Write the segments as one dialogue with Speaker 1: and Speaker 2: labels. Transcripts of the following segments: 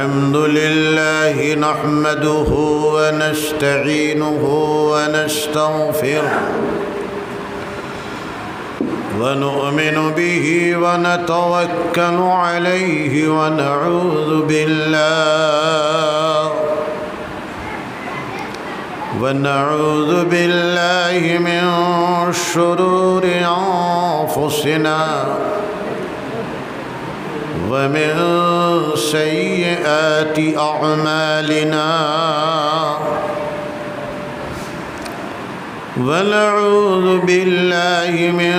Speaker 1: الحمد لله نحمده ونستعينه ونستغفره ونؤمن به ونتوكل عليه ونعوذ بالله ونعوذ بالله من شرور أنفسنا ومن سيئات أعمالنا ونعوذ بالله من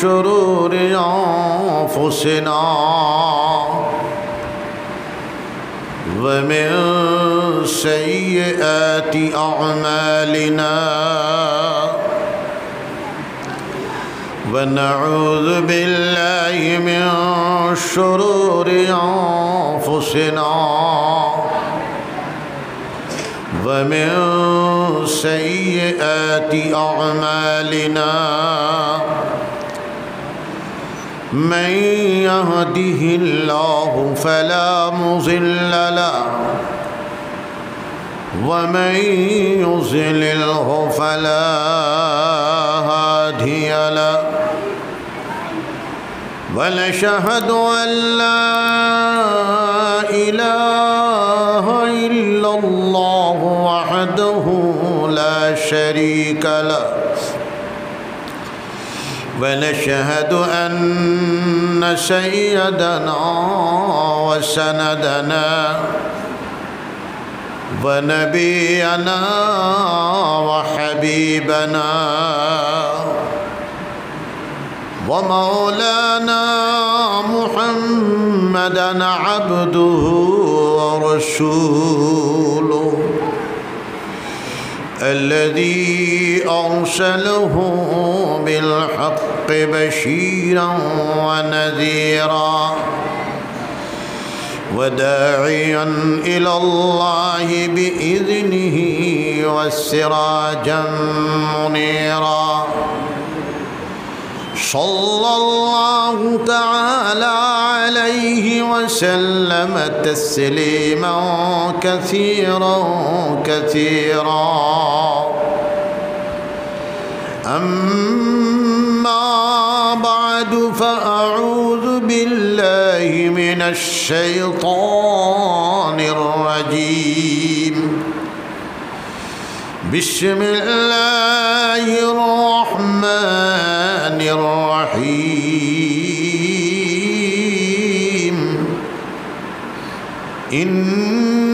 Speaker 1: شرور أنفسنا ومن سيئات أعمالنا ونعوذ بالله من شرور أنفسنا ومن سيئات أعمالنا. من يهده الله فلا مضل له ومن يضلله فلا هادي له. ونشهد أن لا إله إلا الله وحده لا شريك له. ونشهد أن سيدنا وسندنا ونبينا وحبيبنا ومولانا محمدا عبده ورسوله الذي أرسله بالحق بشيرا ونذيرا وداعيا إلى الله بإذنه وسراجا منيرا. صلى الله تعالى عليه وسلم تسليما كثيرا كثيرا. بعد فأعوذ بالله من الشيطان الرجيم. بسم الله الرحمن الرحيم.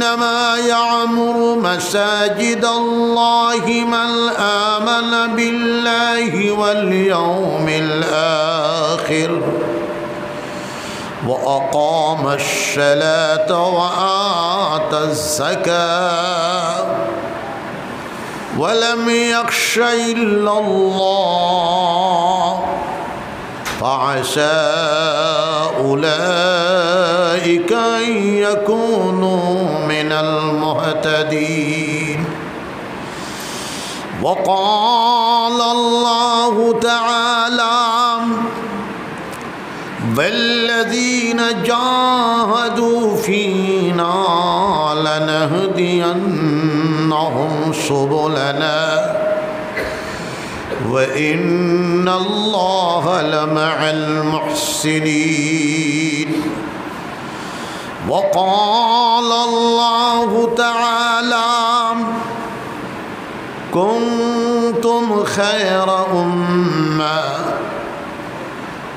Speaker 1: إنما يعمر مساجد الله من آمن بالله واليوم الآخر وأقام الصلاة وآتى الزكاة ولم يخش إلا الله فعسى أولئك أن يكونوا المهتدين. وقال الله تعالى والذين جاهدوا فينا لنهدينهم سبلنا وإن الله لمع المحسنين. وقال الله تعالى كنتم خير أمة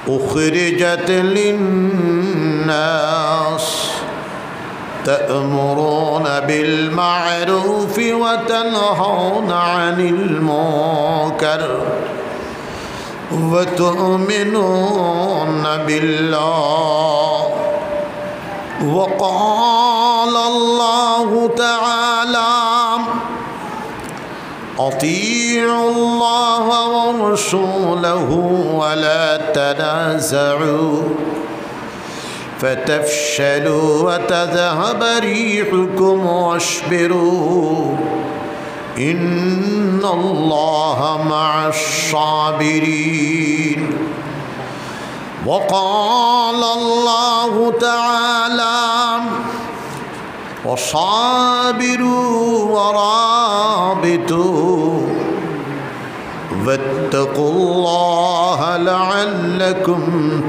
Speaker 1: أخرجت للناس تأمرون بالمعروف وتنهون عن المنكر وتؤمنون بالله. وقال الله تعالى أطيعوا الله ورسوله ولا تنازعوا فتفشلوا وتذهب ريحكم واصبروا إن الله مع الصابرين. وقال الله تعالى وصابروا ورابطوا واتقوا الله لعلكم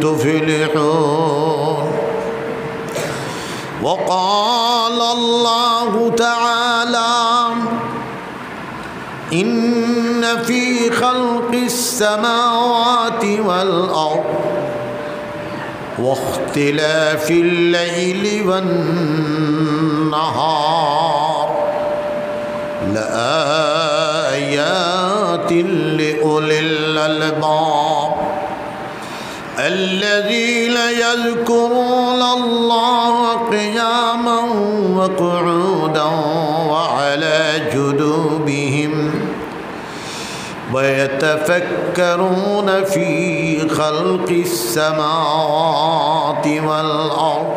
Speaker 1: تفلحون. وقال الله تعالى إن في خلق السماوات والأرض واختلاف الليل والنهار لآيات لأولي الألباب الذين يذكرون الله قياما وقعودا وعلى جنوبهم ويتفكرون في خلق السماوات والأرض.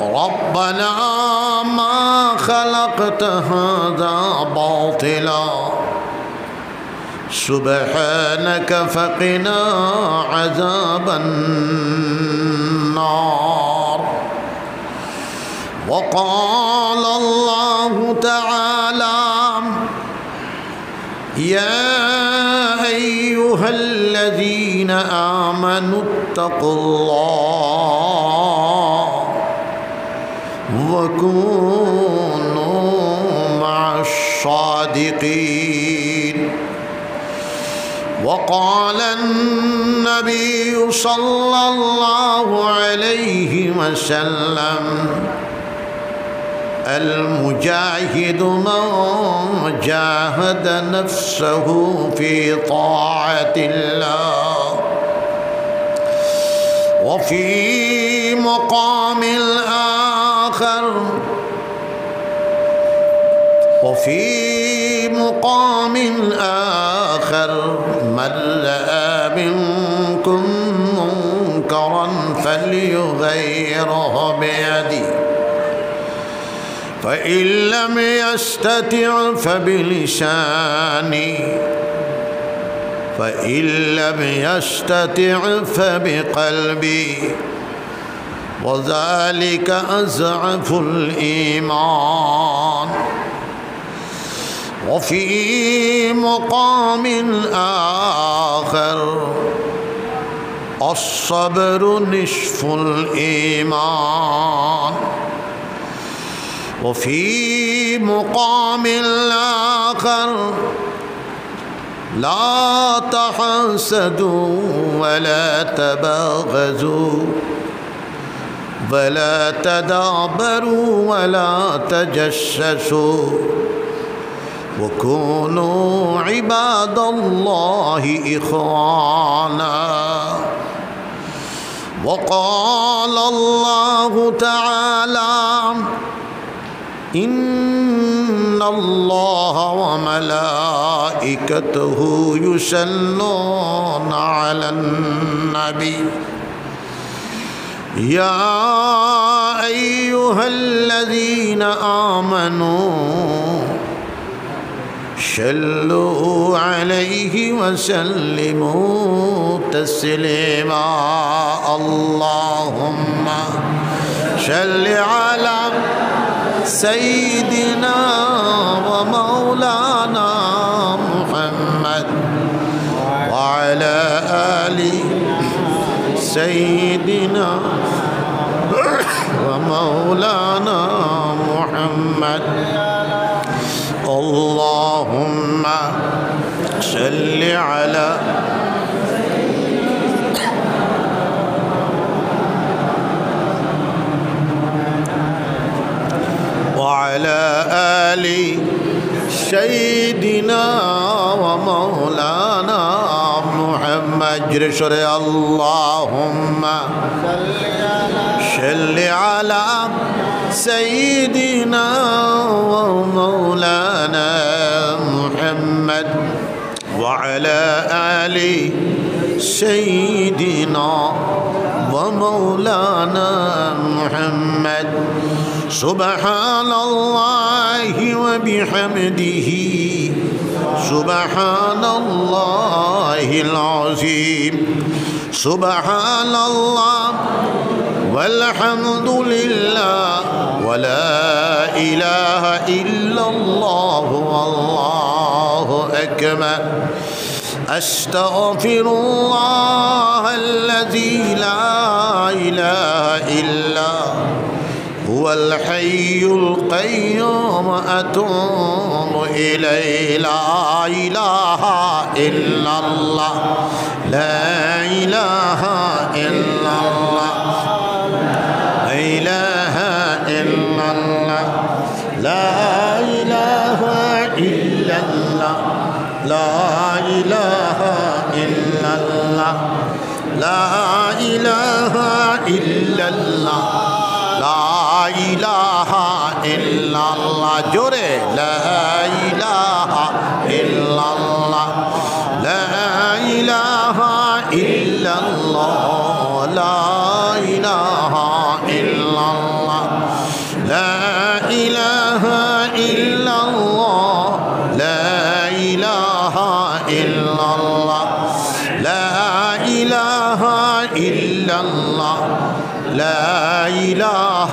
Speaker 1: ربنا ما خلقت هذا باطلا. سبحانك فقنا عذاب النار. وقال الله تعالى يا أيها الذين آمنوا اتقوا الله وكونوا مع الصادقين. وقال النبي صلى الله عليه وسلم المجاهد من جاهد نفسه في طاعة الله وفي مقام الآخر وفي مقام آخر من رأى منكم منكرا فليغيره بيده فإن لم يستطع فبلساني. فإن لم يستطع فبقلبي. وذلك أزعف الإيمان. وفي مقام آخر الصبر نصف الإيمان. وفي مقام آخر لا تحسدوا ولا تباغزوا ولا تدابروا ولا تجسسوا وكونوا عباد الله إخوانا. وقال الله تعالى إن الله وملائكته يصلون على النبي. يا أيها الذين آمنوا صلوا عليه وسلموا تسليما. اللهم صل على سيدنا ومولانا محمد وعلى آل سيدنا ومولانا محمد. اللهم صل على وعلى آل سيدنا ومولانا محمد جرشر اللهم صل على سيدنا ومولانا محمد وعلى آل سيدنا ومولانا محمد سبحان الله وبحمده. سبحان الله العظيم. سبحان الله والحمد لله. ولا إله إلا الله والله أكبر أستغفر الله الذي لا إله إلا هو. الحي القيوم أتوب إليه لا إله إلا الله. لا إله إلا الله. لا إله إلا الله. لا إله إلا الله. لا إله إلا الله. لا إله إلا ইলাহা ইল্লাল্লাহ জোরে লা ইলাহা ইল্লাল্লাহ লা ইলাহা ইল্লাল্লাহ লা ইলাহা ইল্লাল্লাহ লা ইলাহা ইল্লাল্লাহ লা ইলাহা ইল্লাল্লাহ লা ইলাহা ইল্লাল্লাহ لا إله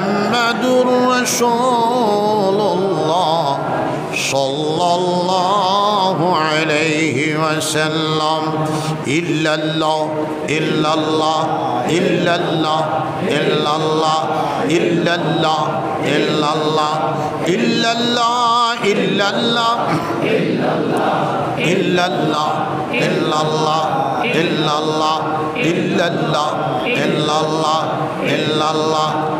Speaker 1: محمد رسول الله صلى الله عليه وسلم إلا الله إلا الله إلا الله إلا الله إلا الله إلا الله إلا الله إلا الله إلا الله إلا الله إلا الله إلا الله إلا الله إلا الله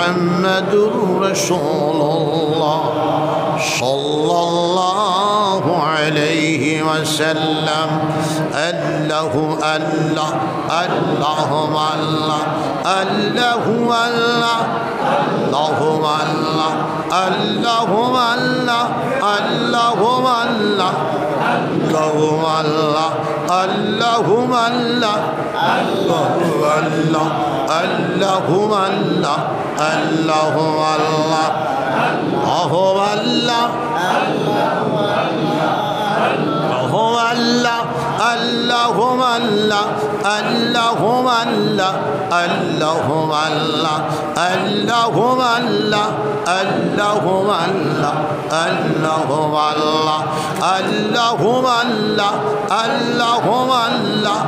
Speaker 1: محمد رسول الله صلى الله عليه وسلم. الله الله اللهم الله اللهم الله اللهم الله اللهم الله اللهم الله اللهم الله اللهم الله. اللهم الله. اللهم الله. اللهم الله. اللهم الله. اللهم الله. اللهم الله اللهم الله اللهم الله اللهم الله اللهم الله اللهم الله اللهم الله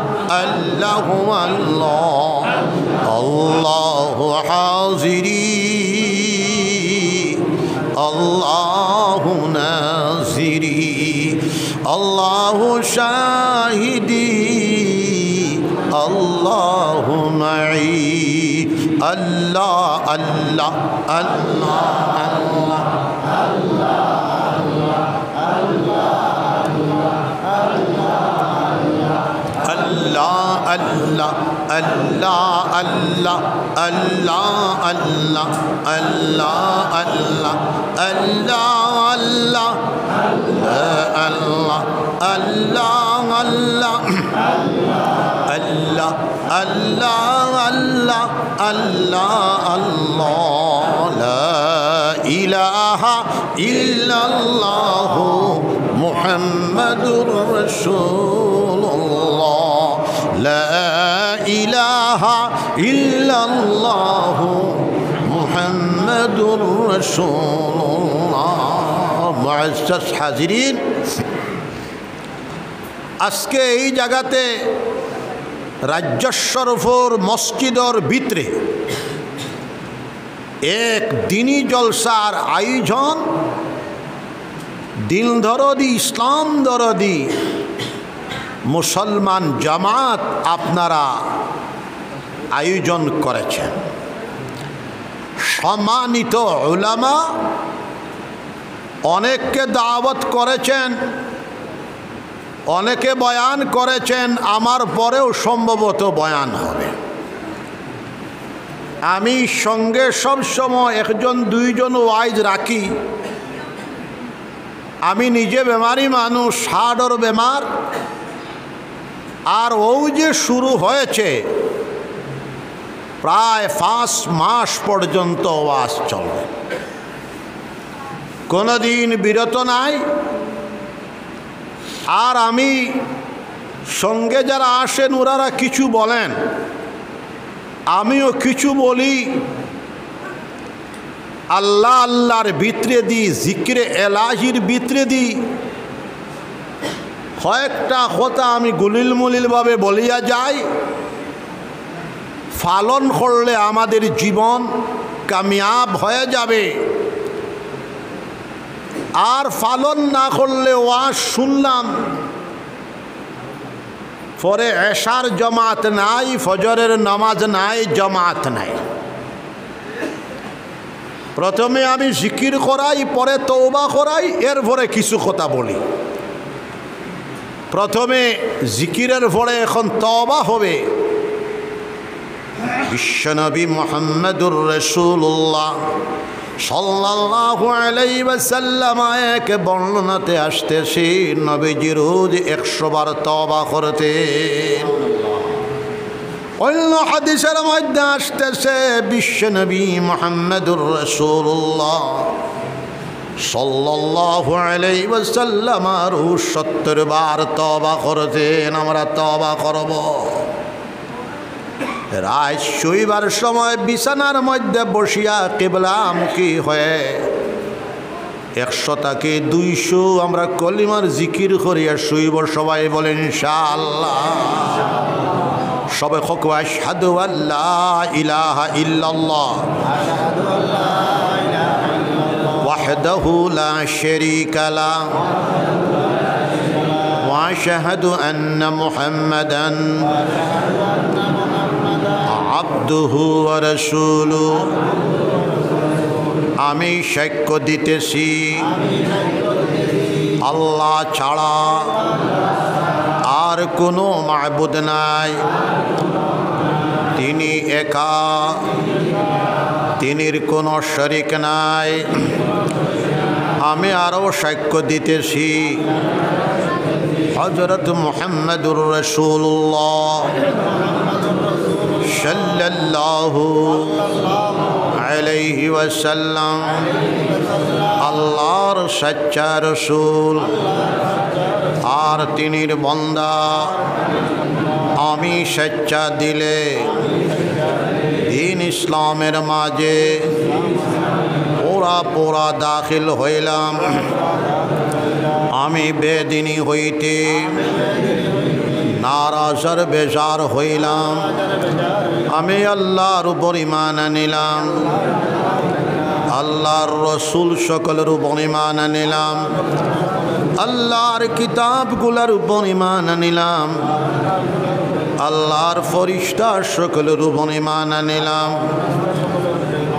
Speaker 1: اللهم الله الله حاضري الله ناصري الله شاهدي الله معي الله الله الله الله الله الله الله الله الله الله الله الله الله الله الله الله الله الله الله الله الله الله لا إله إلا الله محمد رسول الله ইলাহা ইল্লাল্লাহ মুহাম্মাদুর রাসূলুল্লাহ মুআজ্জাজ হাজিরিন আজকে এই জায়গাতে রাজ্যস্বরফর মসজিদর ভিতরে। এক দিনী জলসার আয়োজন দিন দরদি, ইসলাম দরদি, মুসলমান জামাত আপনারা আয়োজন করেছেন। সম্মানিত ওলামা অনেককে দাওয়াত করেছেন। অনেকে বয়ান করেছেন, আমার পরেও সম্ভবত বয়ান হবে। আমি সঙ্গে সব সময় একজন, দুইজন ওয়াইজ রাখি। আমি নিজে বেমারি মানুষ হার্টর বেমার। আর ও যে শুরু হয়েছে, প্রায় পাঁচ মাস পর্যন্ত ওয়াজ চলবে। কোনোদিন বিরত নাই আর আমি সঙ্গে যারা আসেন, ওনারা কিছু বলেন। আমিও কিছু বলি। আল্লাহ আল্লাহর ভিতরে দিই, জিক্রে এলাহির ভিতরে দিই। কয়েকটা কথা আমি গুলিল মুলিলভাবে বলিয়া যাই। পালন করলে আমাদের জীবন কামিয়াব হয়ে যাবে। আর পালন না করলে ওয়াজ শুনলাম। পরে এশার জমাত নাই, ফজরের নামাজ নাই, জমাত নাই। প্রথমে আমি জিকির করাই, পরে তৌবা করাই, এরপরে কিছু কথা বলি। প্রথমে জিকিরের পরে এখন তবা হবে। বিশ্বনবী মোহাম্মদুর রসুল্লাহ সাল্লাল্লাহু আলাইহি ওয়াসাল্লাম এক বর্ণনাতে আসতেছি নবীজি রোজ একশো বার তবা করতেন অন্য হাদিসের মধ্যে আসতেছে বিশ্বনবী মোহাম্মদুর রসুল্লাহ সাল্লাল্লাহু আলাইহি ওয়াসাল্লাম আর সত্তর বার তবা করতেন, আমরা তবা করব। রাত শুইবার সময় বিছানার মধ্যে বসিয়া কেবলামুখী হয়ে একশো তাকে দুইশো আমরা কলিমার জিকির করিয়া শুইব সবাই বলেন ইনশাআল্লাহ সবে হক আশহাদু আল্লাহ ইলাহা ইল্লাল্লাহ ওয়াহদাহু লা শারীকা লা واشهد ان محمدا আব্দুহু রসুলু। আমি সাক্য দিতেছি। আল্লাহ ছাড়া আর কোনো মাহবুদ নাই। তিনি একা। তিনির কোনো শরিক নাই। আমি আরও সাক্য দিতেছি। হজরত মোহাম্মদুর রসুল্লাহ সাল্লাল্লাহু আলাইহি ওয়াসাল্লাম, আল্লাহর সচ্চা রসুল। আর তিনির বন্দা। আমি সচ্চা দিলে দিন ইসলামের মাঝে পোড়া পোড়া দাখিল হইলাম। আমি বেদিনী হইতে নারাজর বেজার হইলাম। আমি আল্লাহর উপর ইমান আনিলাম। আল্লাহর রসুল সকলের উপর ইমান আনিলাম। আল্লাহর কিতাবগুলার উপর ইমান আনিলাম। আল্লাহর ফরিস্তা সকলের উপর ইমান আনিলাম।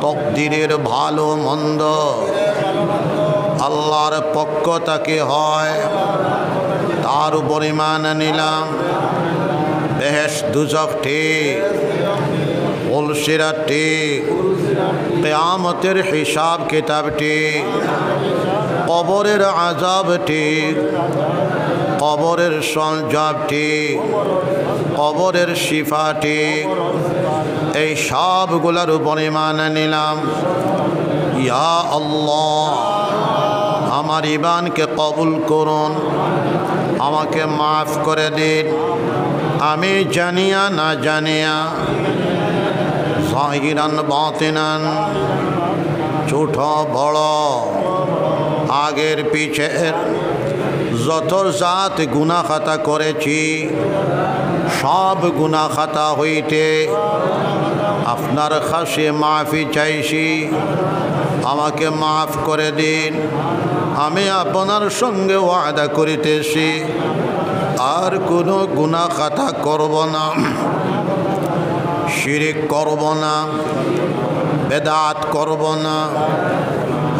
Speaker 1: তকদিরের ভালো মন্দ আল্লাহর পক্ষ তাকে হয়, তার উপর ইমান নিলাম বেহেস দুজক ঠিক উলসিরা ঠিক কেয়ামতের হিসাব কিতাব ঠিক কবরের আজাব ঠিক কবরের সঞ্জাব ঠিক কবরের শিফা ঠিক এই সবগুলোর উপর ইমান নিলাম ইয়া আল্লাহ, আমার ইবানকে কবুল করুন, আমাকে মাফ করে দিন। আমি জানিয়া না জানিয়া, জাহিরান বাতিনান ছোট বড় আগের পিছের যত জাত গুনা খাতা করেছি, সব গুনা খাতা হইতে আপনার খাসে মাফি চাইছি, আমাকে মাফ করে দিন, আমি আপনার সঙ্গে ওয়াদা করিতেছি। আর কোনো গুনা খাতা করব না, শিরিক করব না, বেদাত করব না,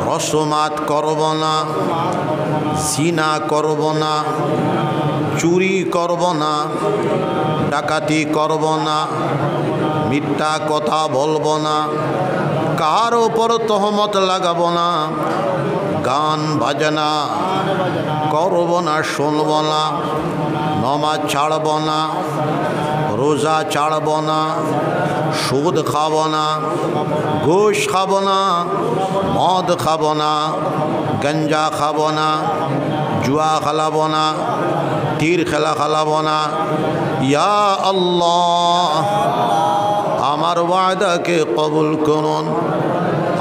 Speaker 1: রসমাত করব না জিনা করব না, চুরি করব না, ডাকাতি করব না, মিথ্যা কথা বলব না কার ওপর তহমত লাগাব না, গান বাজনা করব না, শুনব না নমাজ ছাড়ব না, রোজা ছাড়ব না, সুদ খাব না গোশ খাব না, মদ খাব না, গঞ্জা খাব না, জুয়া খেলাব না, তীর খেলা খেলাব না। ইয়া আল্লাহ, আমার ওয়াদাকে কবুল করুন,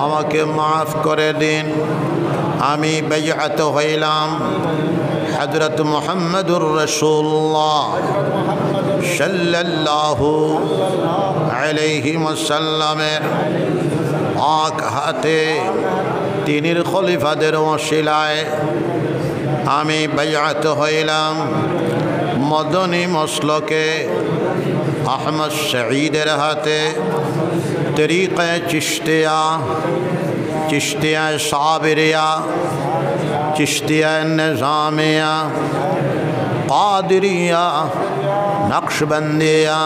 Speaker 1: আমাকে মাফ করে দিন, আমি বেজাত হইলাম। হজরত মোহাম্মদুর রসুল্লাহ সাল্লাল্লাহু আলাইহি ওয়াসাল্লামের পাক হাতে তিনির খলিফাদের ওসিলায় আমি বেজাত হইলাম মদনী মসলকে আহমদ শহীদের হাতে তরিকায় চিস্তিয়া চিস্তিয়ায় সাবরিয়া চিস্তিয়ায় নিজামিয়া কাদরিয়া নকশবন্দিয়া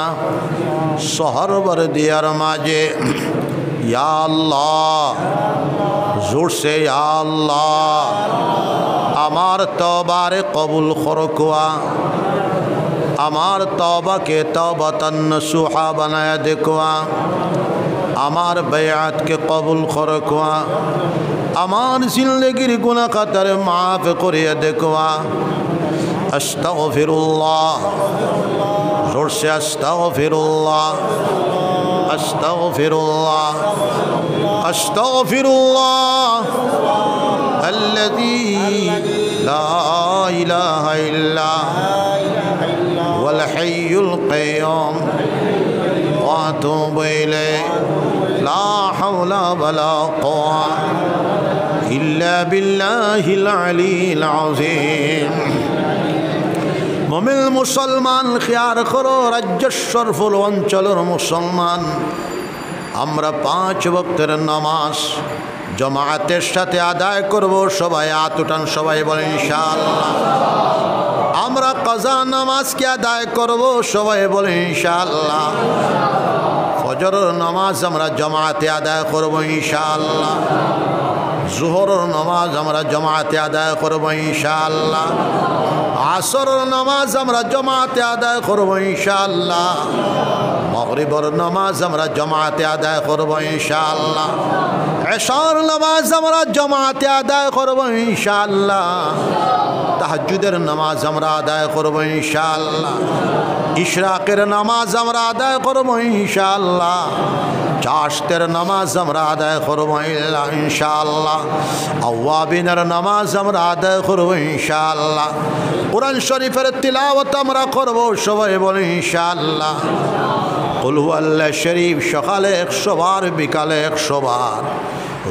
Speaker 1: সোহরবর্দিয়ার মাঝে ইয়া আল্লাহ জোর সে ইয়া আল্লাহ আমার তবারে কবুল খরকুয়া আমার তবাকে তবতন সুহা বানায় দেখুয়া আমার বেয়াতকে কবুল খরকুয়া আমার জিন্দগির গুণা খাতার মাফ করিয়া দেখুয়া আস্তাগফিরুল্লাহ জোর সে আস্তাগফিরুল্লাহ আস্তাগফিরুল্লাহ আস্তাগফিরুল্লাহ الذي لا إله إلا هو الحي القيوم وأتوب إليه لا حول ولا قوة إلا بالله العلي العظيم মমিল মুসলমান খেয়ার করো রাজ্যেশ্বর ফুল অঞ্চলের মুসলমান আমরা পাঁচ ভক্তের নামাজ জমাতের সাথে আদায় করব সবাই আতুটান সবাই বলেন ইনশাআল্লাহ আমরা কাজা নামাজকে আদায় করব সবাই বলেন ইনশাআল্লাহ ফজর নামাজ আমরা জমাতে আদায় করব ইনশাআল্লাহ জোহরের নামাজ আমরা জমাতে আদায় করব ইনশাআল্লাহ। আসর নামাজ আমরা জমাতে আদায় করব ইনশাআল্লাহ। মগরিবর নামাজ আমরা জমাতে আদায় করব ইনশাআল্লাহ। এশার নামাজ আমরা জমাতে আদায় করব ইনশাআল্লাহ। তাহাজুদের নামাজ আমরা আদায় করব ইনশাআল্লাহ। ইশরাকের নামাজ আমরা আদায় করব ইনশাআল্লাহ। চাষতের নামাজ আমরা আদায় করব ইনশাআল্লাহ। আওয়াবিনের নামাজ আমরা আদায় করব ইনশাআল্লাহ। কোরআন শরীফের তিলাওয়াত আমরা করব, সবাই বলে ইনশাআল্লাহ। কুল আল্লাহ শরীফ সকালে একশো বার, বিকালে একশো বার।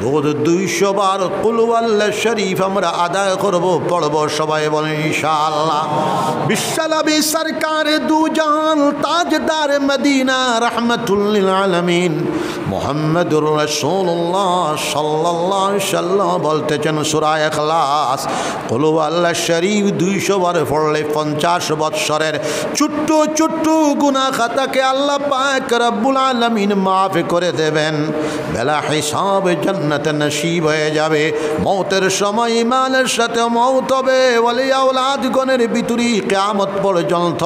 Speaker 1: রোজ দুইশো বার কুলওয়াল্লা শরীফ, আমরা আদায় করব, পড়ব সবাই বলে ইনশাআল্লাহ। বিশ্বনবী সরকার দুজান তাজদার মদিনা রহমতুল্লিল আলমিন। মোহাম্মদুর রসুল্লাহ সাল্লাহ সাল্লাহ বলতেছেন সুরায় এখলাস কুলওয়াল্লা শরীফ দুইশো বার পড়লে পঞ্চাশ বৎসরের ছোট্ট ছোট্ট গুনা খাতাকে আল্লাহ পাক রব্বুল আলমিন মাফ করে দেবেন। বেলা হিসাব জান্নাতে নসিব হয়ে যাবে। মৌতের সময় ইমানের সাথে মৌত হবে। ওলিয়াউলাদগণের ভিতরি কেয়ামত পর্যন্ত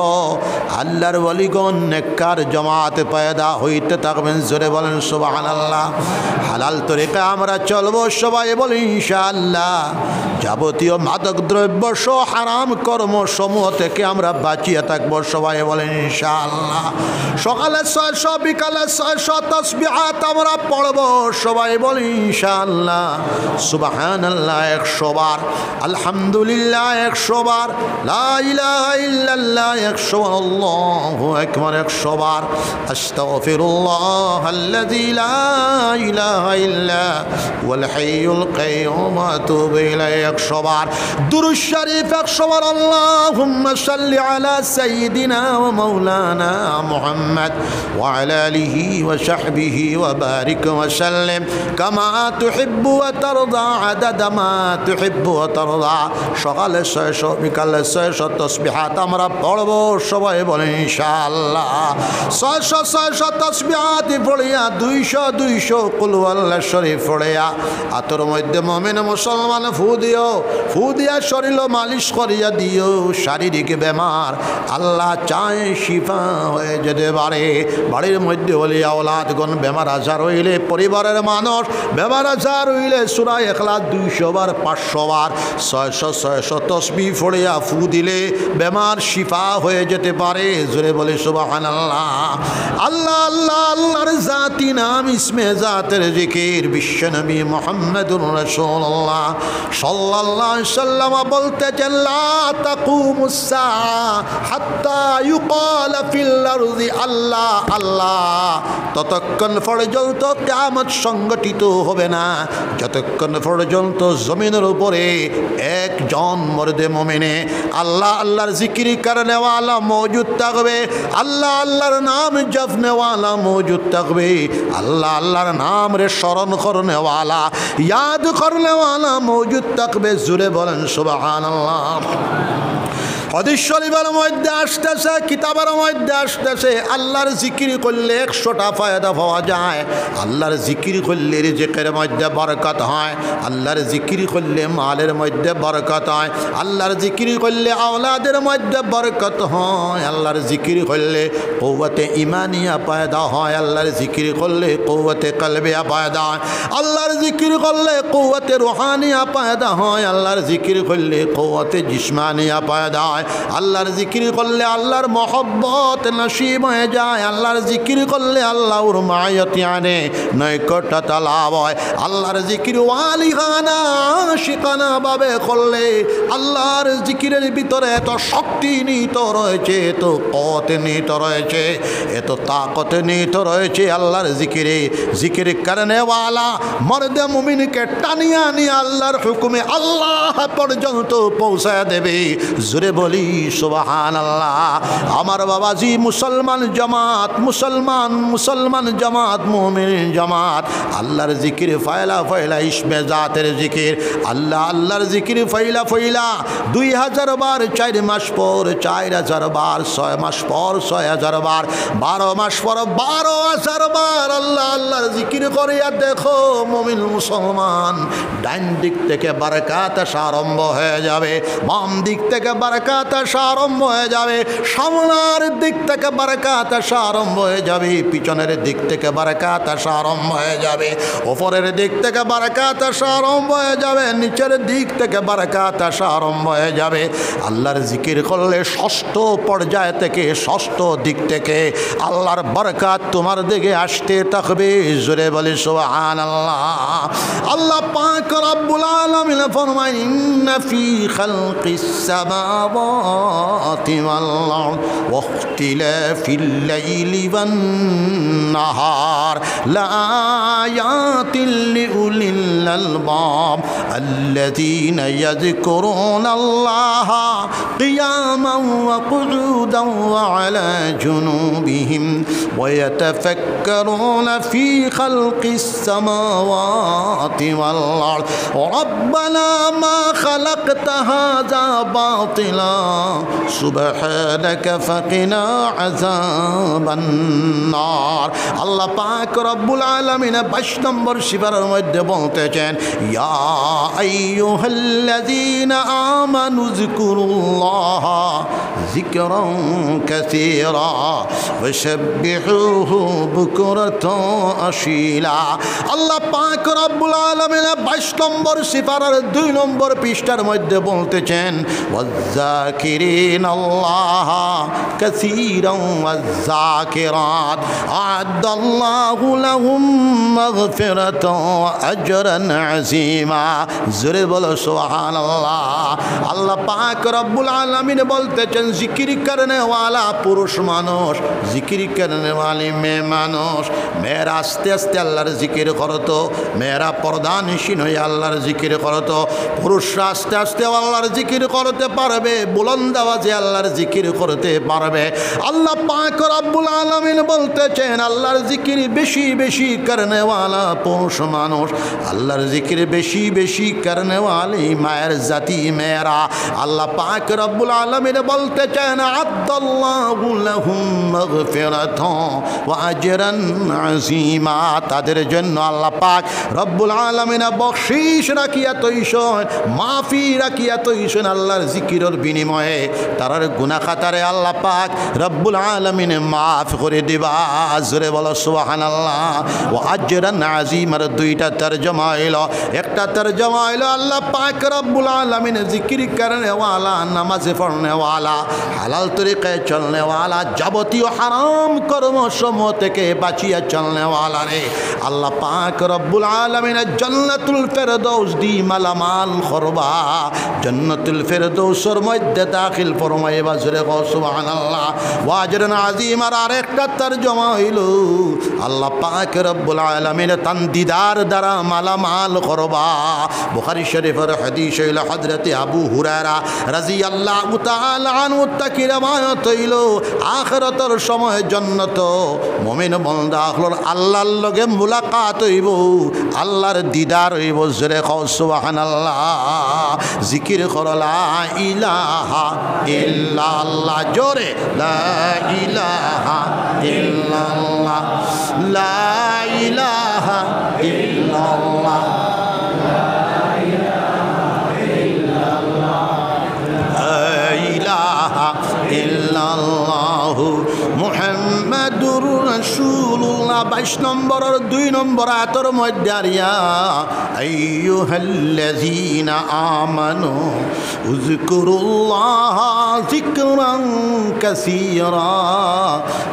Speaker 1: আল্লাহর ওলিগণ, নেককার জমাতে পয়দা হইতে থাকবেন। জোরে বলেন আল্লাহ হালাল তরিকা আমরা চলবো, সবাই বলি ইনশাআল্লাহ। যাবতীয় মাদক দ্রব্য সহ হারাম কর্ম সমূহ থেকে আমরা বাঁচিয়ে থাকব, সবাই বলেন ইনশাআল্লাহ। সকালে ছয়শো, বিকালে ছয়শো তসবিহাত আমরা পড়ব, সবাই বলি ইনশাআল্লাহ। সুবাহান আল্লাহ একশো বার, আলহামদুলিল্লাহ একশো বার, লা একশো আল্লাহু একশো বার। আল্লাযী লা ইলাহা ইল্লা ওয়াল হাইয়ুল কাইয়ুম আতুবু ইলাইহি একশো বার দুরূদ শরীফ একশো বার আল্লাহুম্মা সাল্লি আলা সাইয়্যিদিনা ওয়া মাওলানা মুহাম্মদ ওয়া আলা আলিহি ওয়া সাহবিহি ওয়া বারিক ওয়া সাল্লিম কামা তুহিব্বু ওয়া তারদা আদাদা মা তুহিব্বু ওয়া তারদা সকালে ছয়শো বিকালে ছয়শো তসবিহাত আমরা পড়ব সবাই বলে ইনশাআল্লাহ ছয়শো ছয়শো তসবিহাত পড়িয়া দুইশো দুইশো কুলওয়াল্লা শরীফ পড়িয়া। আতর মধ্যে মমিন মুসলমান ফু দিও, ফু দিয়া শরীর মালিশ করিয়া দিও, শারীরিক বেমার আল্লাহ চায় শিফা হয়ে যেতে পারে। বাড়ির মধ্যে হলে আওলাদগণ, বেমার আজার হইলে পরিবারের মানুষ, বেমার আজার হইলে সুরাই একলা দুইশো বার, পাঁচশো বার, ছয়শো ছয়শো তসবি ফড়িয়া ফু দিলে বেমার শিফা হয়ে যেতে পারে। জোরে বলে সুবাহান আল্লাহ আল্লাহ আল্লাহ আল্লাহর জাতি নাম ইসমে জাতের জিকির বিশ্বনবী মোহাম্মদুর রসুল্লাহ সাল্লাল্লাহ সাল্লাম বলতেছেন লা তাকুমুস সাআ হাত্তা ইউকাল ফিল আরদি আল্লাহ আল্লাহ ততক্ষণ পর্যন্ত কিয়ামত সংগঠিত হবে না। যতক্ষণ পর্যন্ত জমিনের উপরে একজন মর্দে মমিনে আল্লাহ, আল্লাহর জিকিরি করনেওয়ালা মৌজুদ থাকবে, আল্লাহ, আল্লাহর নাম জপনেওয়ালা মৌজুদ থাকবে, আল্লাহ, আল্লাহর নাম রে স্মরণ করনেওয়ালা, ইয়াদ করনেওয়ালা মৌজুদ থাকবে। জুড়ে বলেন সুবাহান আল্লাহ হদিস শরীফের মধ্যে আসতেছে, কিতাবের মধ্যে আসতেছে, আল্লাহর জিকির করলে একশোটা ফায়দা পাওয়া যায়। আল্লাহর জিকির করলে রিজিকের মধ্যে বরকত হয়। আল্লাহর জিকির করলে মালের মধ্যে বরকত হয়। আল্লাহর জিকির করলে আওলাদের মধ্যে বরকত হয়। আল্লাহর জিকির করলে কৌবতে ইমানিয়া পায়দা হয়। আল্লাহর জিকির করলে কৌবতে কলবিয়া পায়দা হয়। আল্লাহর জিকির করলে কৌবতে রোহানিয়া পায়দা হয়। আল্লাহর জিকির করলে কৌবতে জিসমানিয়া পায়দা হয়। আল্লাহর জিকির করলে আল্লাহর মহব্বত নসিব হয়ে যায়, আল্লাহর জিকির করলে আল্লাহর মায়তি আনে নৈকট্যতা লাভ হয়। আল্লাহর জিকির ওয়ালিহানা শিকানা ভাবে করলে আল্লাহর জিকিরের ভিতরে এত শক্তি নিহিত রয়েছে, এত পথ নিহিত রয়েছে, এত তাকত নিহিত রয়েছে আল্লাহর জিকিরে। জিকির কারণে ওয়ালা মর্দে মুমিনকে টানিয়া নিয়ে আল্লাহর হুকুমে আল্লাহ পর্যন্ত পৌঁছায় দেবে। জুড়ে বলি সুবাহান আল্লাহ আমার বাবাজি মুসলমান জামাত, মুসলমান মুসলমান জামাত, মুমিন জামাত। আল্লাহর জিকির ফয়লা ফয়লা, ইসমে জাতের জিকির। আল্লাহ, আল্লাহর জিকির ফয়লা ফয়লা। দুই হাজার বার চার মাস পর, চার হাজার বার, ছয় মাস পর, ছয় হাজার বার, বারো মাস পর, বারো হাজার বার আল্লাহ, আল্লাহর জিকির করিয়া দেখো, মমিন মুসলমান। ডাইন দিক থেকে বারকাত আসা আরম্ভ হয়ে যাবে, বাম দিক থেকে বারকাত আসা আরম্ভ হয়ে যাবে। সামনার দিক থেকে বারকাত আসা আরম্ভ হয়ে যাবে। পিছনের দিক থেকে বারকাত আসা আরম্ভ হয়ে যাবে। ওপরের দিক থেকে বারকাত আসা আরম্ভ হয়ে যাবে। নিচের দিক থেকে বারকাত আসা আরম্ভ হয়ে যাবে। আল্লাহর জিকির করলে ষষ্ঠ পর্যায় থেকে ষষ্ঠ দিক থেকে আল্লাহর বরকাত তোমার দিকে আসতে থাকবে জোরে বলি সোহান আল্লাহ আল্লাহ পাক রব্বুল আলামিন ফরমায়, ইন্না ফি খালকিস সামাওয়াতি السماوات والأرض واختلاف الليل والنهار. لآيات لأولي الألباب الذين يذكرون الله قياما وقعودا وعلى جنوبهم ويتفكرون في خلق السماوات والأرض. ربنا ما خلقت هذا باطلا সুবহানাক ফাকিনা আযাবান নার আল্লাহ পাক রব্বুল আলামিন 22 নম্বর সিপারার মধ্যে বলতেছেন, ইয়া আইয়ুহাল্লাযীনা আমানু যিকুরুল্লাহ যিকরান কাসীরা ওয়াসাব্বিহুহু বুকরাতান আশীলা। আল্লাহ পাক রব্বুল আলামিন 22 নম্বর সিপারার 2 নম্বর পৃষ্ঠার মধ্যে বলতেছেন ওয়াজ্জা ওয়াজ্জাকিরিন আল্লাহ কাসীরান ওয়াজ্জাকিরাত আ'আদাল্লাহু লাহুম মাগফিরাতান ওয়া আজরান আযীমা জোরে বলো, সুবহানাল্লাহ। আল্লাহ পাক রব্বুল আলামিন বলতেছেন, জিকির করনে ওয়ালা পুরুষ মানুষ, জিকির করনে ওয়ালি মেয়ে মানুষ। মেয়েরা আস্তে আস্তে আল্লাহর জিকির করতো, মেয়েরা প্রধানশীল হয়ে আল্লাহর জিকির করতো। পুরুষরা আস্তে আস্তে আল্লাহর জিকির করতে পারবে বুলন্দ আওয়াজে আল্লাহর জিকির করতে পারবে। আল্লাহ পাক রব্বুল আলামিন বলতেছেন, আল্লাহর জিকির বেশি বেশি করনেওয়ালা পুরুষ মানুষ। আল্লাহর জিকির বেশি বেশি করনেওয়ালি মায়ের জাতি মেয়েরা। আল্লাহ পাক রব্বুল আলামিন বলতেছেন, আদাল্লাহু লাহুম মাগফিরাতান ওয়া আজরান আযীমা। তাদের জন্য আল্লাহ পাক রব্বুল আলামিন বখশিশ রাখিয়া তৈশন মাফি রাখিয়া তৈশন আল্লাহর জিকিরের বিনিময়ে তারার গুনাহ খাতারে আল্লাহ পাক রব্বুল আলামিন মাফ করে দিবা। জোরে বলো আল্লাহ ও আজরান আযীমার দুইটা তরজমা হইল একটা তরজমা হইল আল্লাহ পাক রব্বুল আলামিন জিকির করনে ওয়ালা নামাজে পড়নে ওয়ালা হালাল তরিকায় চলনে ওয়ালা যাবতীয় হারাম কর্ম সমূহ থেকে বাঁচিয়া চলনে ওয়ালা রে। আল্লাহ পাক রব্বুল আলামিন জান্নাতুল ফেরদৌস দি মালামাল করবা। জান্নাতুল ফেরদৌসের মধ্যে দাখিল ফরমাইবা জুরে গো সুবহানাল্লাহ। ওয়াজরন আজিম আর আরেকটা তরজমা হইল, আল্লাহ পাক রব্বুল আলামিন তান দিদার দ্বারা মালামাল করবা। বুখারী শরীফের হাদিস হইল, হযরত আবু আনহু তাকি রওয়ায়াত হইল, আখিরাতের সময় জান্নাত। মুমিন বান্দা হল, আল্লাহর লগে মুলাকাত হইব, আল্লাহর দিদার হইব, জোরে কও, সুবহানাল্লাহ। জিকির করলা ইলাহা ইল্লাল্লাহ জোরে লা ইলাহা ইল্লাল্লাহ লা ইলাহা ইল্লাল্লাহ ইলাহা ইল্লাল্লাহু মুহাম্মাদুর রাসূলুল্লাহ 22 নম্বরের 2 নম্বর আয়াতের মধ্যে আরিয়া, আইয়ুহাল্লাযীনা আমানু উযকুরুল্লাহ যিকরান কাসীরা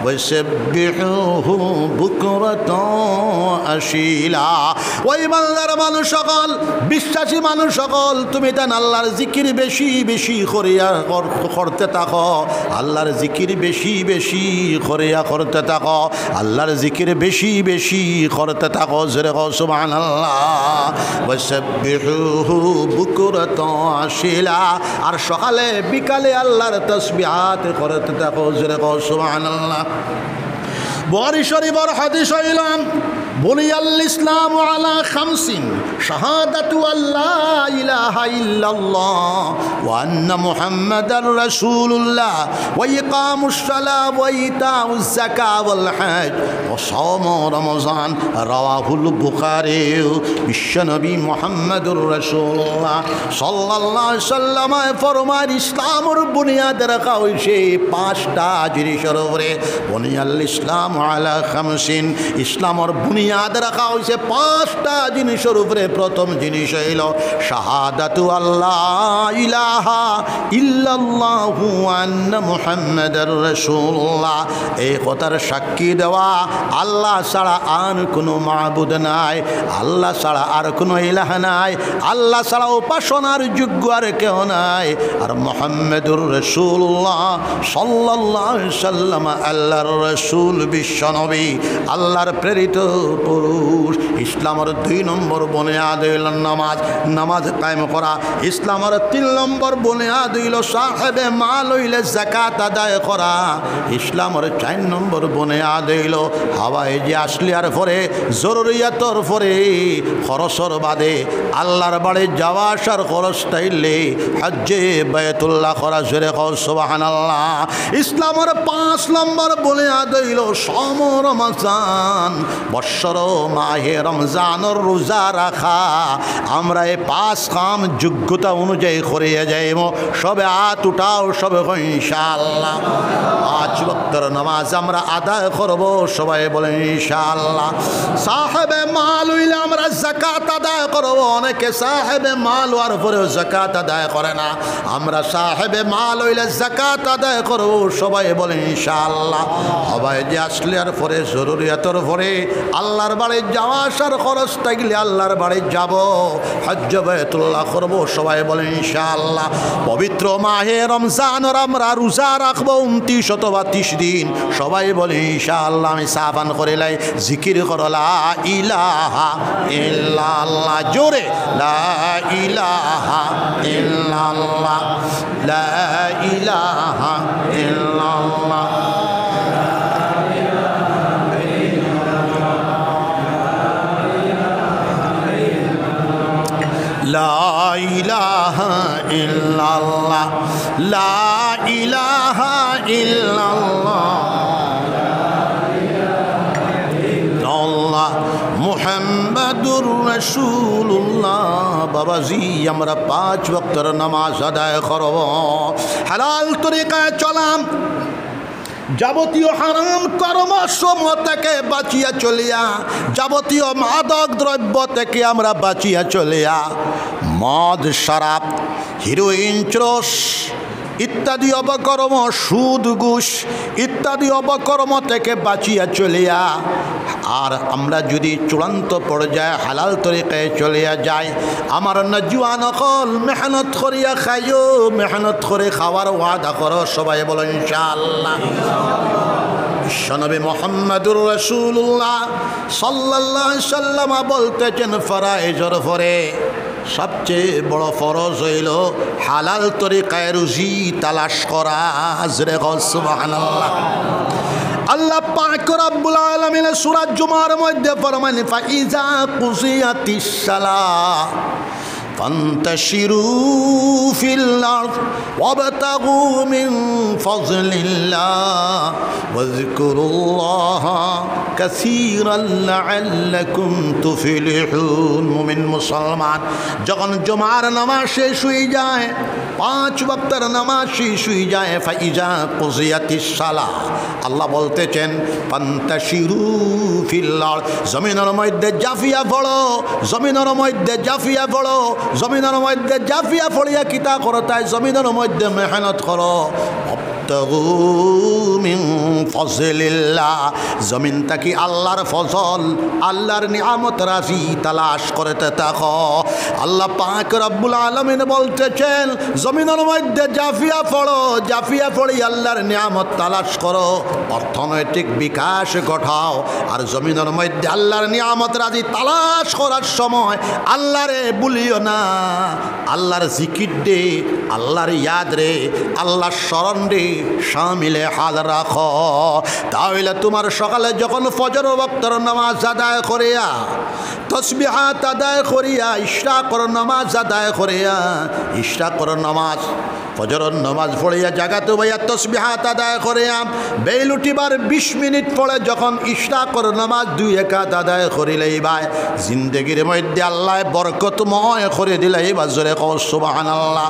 Speaker 1: ওয়াসাব্বিহুহু বুকরাতান আশীলা। ওই বাংলার মানুষ সকল, বিশ্বাসী মানুষ সকল, তুমি তান আল্লাহর জিকির বেশি বেশি করিয়া কর- করতে থাকো। আল্লাহর জিকির বেশি বেশি করিয়া করতে থাকো। আল্লাহর জিকির বেশি বেশি করতে থাকো ওয়াসাব্বিহুহু বুকরাতান আশীলা। আর সকালে, বিকালে আল্লাহর তসবিহাত করতে থাকো জোরে কও সুবহানাল্লাহ। বুখারী শরীফের হাদিস হইলাম বুনিয়াল ইসলাম আলা খামসিন, শাহাদাতু আল্লাহ ইলাহা ইল্লাল্লাহ, ওয়া আন্না মুহাম্মাদার রাসূলুল্লাহ, ওয়া ইকামুস সালাহ ওয়া ইতাউজ যাকাত ওয়াল হজ, ওয়া সাওম রমজান, রাওয়াহুল বুখারী বিশ্বনবী মুহাম্মাদুর রাসূলুল্লাহ। সাল্লাল্লাহু আলাইহি সাল্লামায়ে ফরমান ইসলামের বুনিয়াদ রাখা হয়েছে পাঁচটা জিনিসের উপরে, বুনিয়াল ইসলাম আলা খামসিন, ইসলামের বুনিয়াদ রাখা হয়েছে, পাঁচটা জিনিসের উপরে প্রথম জিনিস হইল, শাহাদাতু আল্লাহ ইলাহা ইল্লাল্লাহু এই কথার সাক্ষী দেওয়া, আল্লাহ ছাড়া আর কোনো মাহবুদ নাই, আল্লাহ ছাড়া আর কোনো ইলাহ নাই, আল্লাহ ছাড়া উপাসনার যোগ্য আর কেউ নাই। আর মোহাম্মদুর রসুল্লাহ সাল্লাহ সাল্লাম, আল্লাহর রসুল বিশ্বনবী আল্লাহর প্রেরিত পুরুষ। ইসলামের দুই নম্বর বনে হইল নামাজ। নামাজ কায়েম করা। ইসলামের তিন নম্বর বনে হইল সাহেবে মাল হইলে জাকাত আদায় করা। ইসলামের চার নম্বর বনেয়াদ হইল হাওয়ায় যে আসলি আর পরে জরুরিয়াতর পরে খরচর বাদে। আল্লাহর বাড়ি যাওয়া আসার খরচ তাইলে হজ্জে বায়তুল্লাহ করা জোরে সোবাহান আল্লাহ ইসলামের পাঁচ নম্বর বনেয়াদ হইল সম রমজান। বৎসর মাহে রমজানর রোজা রাখা। আমরা এই পাঁচ কাম যোগ্যতা অনুযায়ী করিয়া যাইব। সবে আত উঠাও, সবে ইনশাআল্লাহ। পাঁচ বক্তর নামাজ আমরা আদায় করব, সবাই বলে ইনশাল্লাহ সাহেবে মাল হইলে আমরা জাকাত আদায় করব। অনেকে সাহেবে মাল হওয়ার পরেও জাকাত আদায় করে না। আমরা সাহেবে মাল হইলে জাকাত আদায় করব, সবাই বলে ইনশাল্লাহ সবাই যে আসলে আর পরে, জরুরিয়াতর পরে আল্লাহর বাড়ি যাওয়া আসার খরচ থাকলে আল্লাহর বাড়ি যাব। হজ্জ বায়তুল্লাহ করব, সবাই বলে ইনশাআল্লাহ। পবিত্র মাহে রমজানর আমরা রোজা রাখব উনত্রিশ অথবা ত্রিশ দিন। সবাই বলে ইনশাআল্লাহ, আমি সাবান করে লাই, জিকির করলা ইলাহা ইল্লাল্লাহ, জোরে। লা ইলাহা ইল্লাল্লাহ, লা ইলাহা ইল্লাল্লাহ। الہ الا اللہ لا الہ الا اللہ محمد الرسول اللہ بابا زی امر پانچ وقت نماز ادائے کرو حلال طریقہ چلام যাবতীয় হারাম কর্মসমূহ থেকে বাঁচিয়া চলিয়া, যাবতীয় মাদক দ্রব্য থেকে আমরা বাঁচিয়া চলিয়া, মদ, শরাব হিরোইন চরস ইত্যাদি অবকর্ম সুদ, ঘুষ ইত্যাদি অবকর্ম থেকে বাঁচিয়া চলিয়া, আর আমরা যদি চূড়ান্ত পর্যায়ে হালাল তরিকায় চলিয়া যাই, আমার নজুয়ান অকল মেহনত করিয়া খাইও, মেহনত করে খাওয়ার ওয়াদা করো, সবাই বলো সাল্লামা বলতেছেন, ফরাইজর ফরে সবচেয়ে বড় ফরজ হইল হালাল তরিকায় রুজি তালাশ করা। জরে সুবহানাল্লাহ। আল্লাহ পাক রব্বুল আলামিন সূরা জুমার মধ্যে ফরমান ফাইজা কুজিয়াতিস সালাহ فانتشروا في الأرض وابتغوا من فضل الله واذكروا الله كثيرا لعلكم تفلحون মুমিন মুসলমান যখন জমার নামাজ শেষ হয়ে যায় পাঁচ বক্তের নামাজ শেষ হয়ে যায় ফাইজা কুজিয়াতিস সালাহ আল্লাহ বলতেছেন পান্তাশিরু ফিল্লার জমিনের মধ্যে জাফিয়া পড়ো জমিনের মধ্যে জাফিয়া পড়ো জমিনের মধ্যে জাফিয়া ফড়িয়া কিতা করো তাই জমিনের মধ্যে মেহনত করো। ফজলিল্লাহ জমিন তাকি আল্লাহর ফজল? আল্লাহর নিয়ামত রাজি তালাশ করতে থাক। আল্লাহ পাক রব্বুল আলমিন বলতেছেন, জমিনের মধ্যে জাফিয়া পড়ো, জাফিয়া পড়ি আল্লাহর নিয়ামত তালাশ করো। অর্থনৈতিক বিকাশ ঘটাও। আর জমিনের মধ্যে আল্লাহর নিয়ামত রাজি তালাশ করার সময় আল্লাহরে বলিও না। আল্লাহর জিকির দে, আল্লাহর ইয়াদ রে, আল্লাহর স্মরণ রে সামিলে হাল রাখো। তাহলে তোমার সকালে যখন ফজর বক্তর নামাজ আদায় করিয়া, তসবিহাত আদায় করিয়া ইশরা কর নামাজ আদায় করিয়া ইশরা কর নামাজ, ফজর নামাজ পড়িয়া জাগাতে ভাইয়া তসবিহাত আদায় করিয়া, বেল উঠিবার বিশ মিনিট পরে যখন ইশরা কর নামাজ দুই একাত আদায় করিলেই ভাই জিন্দগির মধ্যে আল্লাহ বরকতময় করে দিলে এই বাজরে কৌসুবাহান আল্লাহ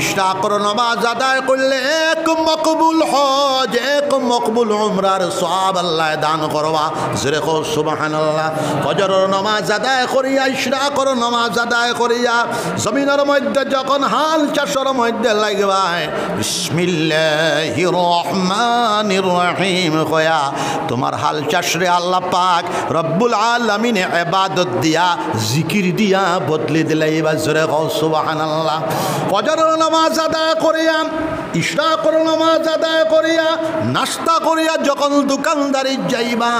Speaker 1: ইশরা কর নামাজ আদায় করলে এক মকবুল হজ, এক মকবুল উমরার সব আল্লাহ দান করবা। জরে কৌসুবাহান আল্লাহ ফজর নামাজ আদায় করিয়া, ইশরা কর নামাজ আদায় করিয়া, জমিনের মধ্যে যখন হাল চাষের মধ্যে লাগবায় বিসমিল্লাহি রহমানির রহিম কয়া তোমার হাল চাষরে আল্লাহ পাক রব্বুল আলমিনে এবাদত দিয়া, জিকির দিয়া বদলে দিলে, এবার জোরে সুবাহান আল্লাহ ফজর নামাজ আদায় করিয়া ইশরা করে নামাজ আদায় করিয়া, নাস্তা করিয়া যখন দোকানদারি যাইবা,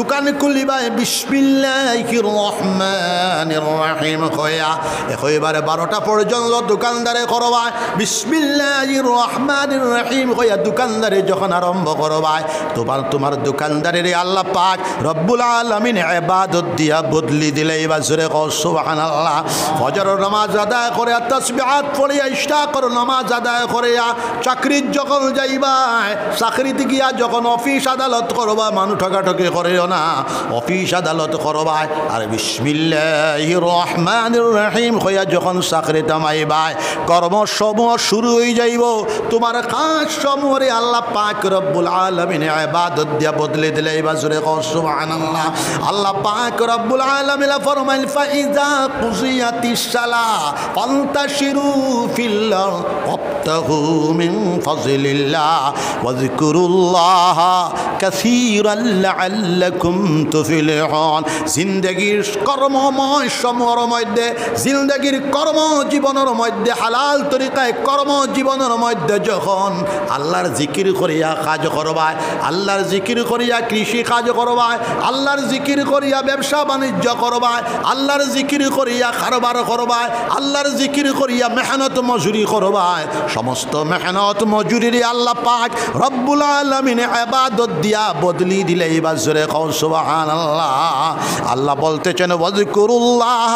Speaker 1: দোকান খুলিবা বিসমিল্লাহির রহমানির রহিম এবারে বারোটা পর্যন্ত দোকানদারে করবা বিসমিল্লাহির রহমানির রহিম হইয়া দোকানদারি যখন আরম্ভ করবা তোমার তোমার দোকানদারের আল্লাহ পাক রব্বুল আলমিন এবাদত দিয়া বদলি দিলে এবার জোরে আল্লাহ ফজর নামাজ আদায় করে তসবিহাত পড়িয়া, ইশরা করো, নামাজ আদায় করিয়া চাকরির যখন যাইবা, চাকরিতে গিয়া যখন অফিস আদালত করবা মানুষ ঠকাঠকি করিও না। অফিস আদালত করবা আর বিসমিল্লাহ রহমান রহিম হইয়া যখন চাকরি তামাইবাই কর্মসমূহ শুরু হয়ে যাইব। তোমার কাজ সমূহরে আল্লাহ পাক রব্বুল আলমিন ইবাদত দিয়া বদলে দিলে এবার জোরে সুবহানাল্লাহ। আল্লাহ পাক রব্বুল আলমিন ফরমাইল, ফাইজা কুজিয়াতিস সালাহ ফান্তাশিরু ফিল ওয়াবতাগু মিন ফাজলিল্লাহ, ওয়াজকুরুল্লাহ কাসীরান লাআল্লাকুম তুফলিহুন। জিন্দেগীর কর্মময় সময়ের মধ্যে, জিন্দেগীর কর্ম জীবনের মধ্যে, হালাল তরিকায় কর্ম জীবনের মধ্যে যখন আল্লাহর জিকির করিয়া কাজ করবায়, আল্লাহর জিকির করিয়া কৃষি কাজ করবায়, আল্লাহর জিকির করিয়া ব্যবসা বাণিজ্য করবায়, আল্লাহর জিকির করিয়া কারবার করবায়, আল্লাহর জিকির করিয়া মেহনত মজুরি করবায়, সমস্ত মেহনত মজুরির আল্লাহ পাক রব্বুল আলমিনে আবাদত দিয়া বদলি দিলে এবার জোরে কৌসবাহান আল্লাহ আল্লাহ বলতেছেন বজকুরুল্লাহ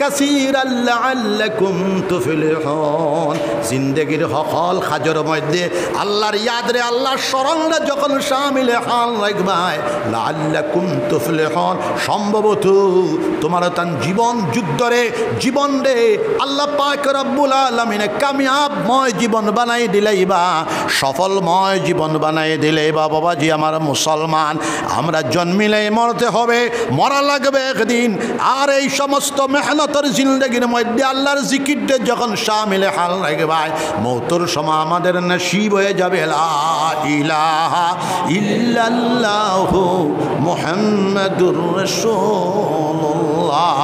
Speaker 1: কাসির আল্লাহ আল্লাকুম তুফিলিহুন। জিন্দেগির হকল খাজর মধ্যে আল্লাহর ইয়াদরে আল্লাহর স্মরণরা যখন শামিলে হাল রাখবায় লাল্লাকুম তুফলিহুন। সম্ভবত তোমার তান জীবন যুদ্ধরে, জীবন রে আল্লাহ পাক রব্বুল আলমিনে কামিয়াবময় জীবন বানাই দিলেই বা সফলময় জীবন বানাই দিলে বা বাবাজি আমার মুসলমান। আমরা জন্মিলে মরতে হবে, মরা লাগবে একদিন। আর এই সমস্ত মেহনতের জিন্দগির মধ্যে আল্লাহর জিকিরটা যখন শামিলে হাল রাখবে মৌতর সময় আমাদের নসিব হয়ে যাবে ইলাহা মুহাম্মাদুর রাসূলুল্লাহ।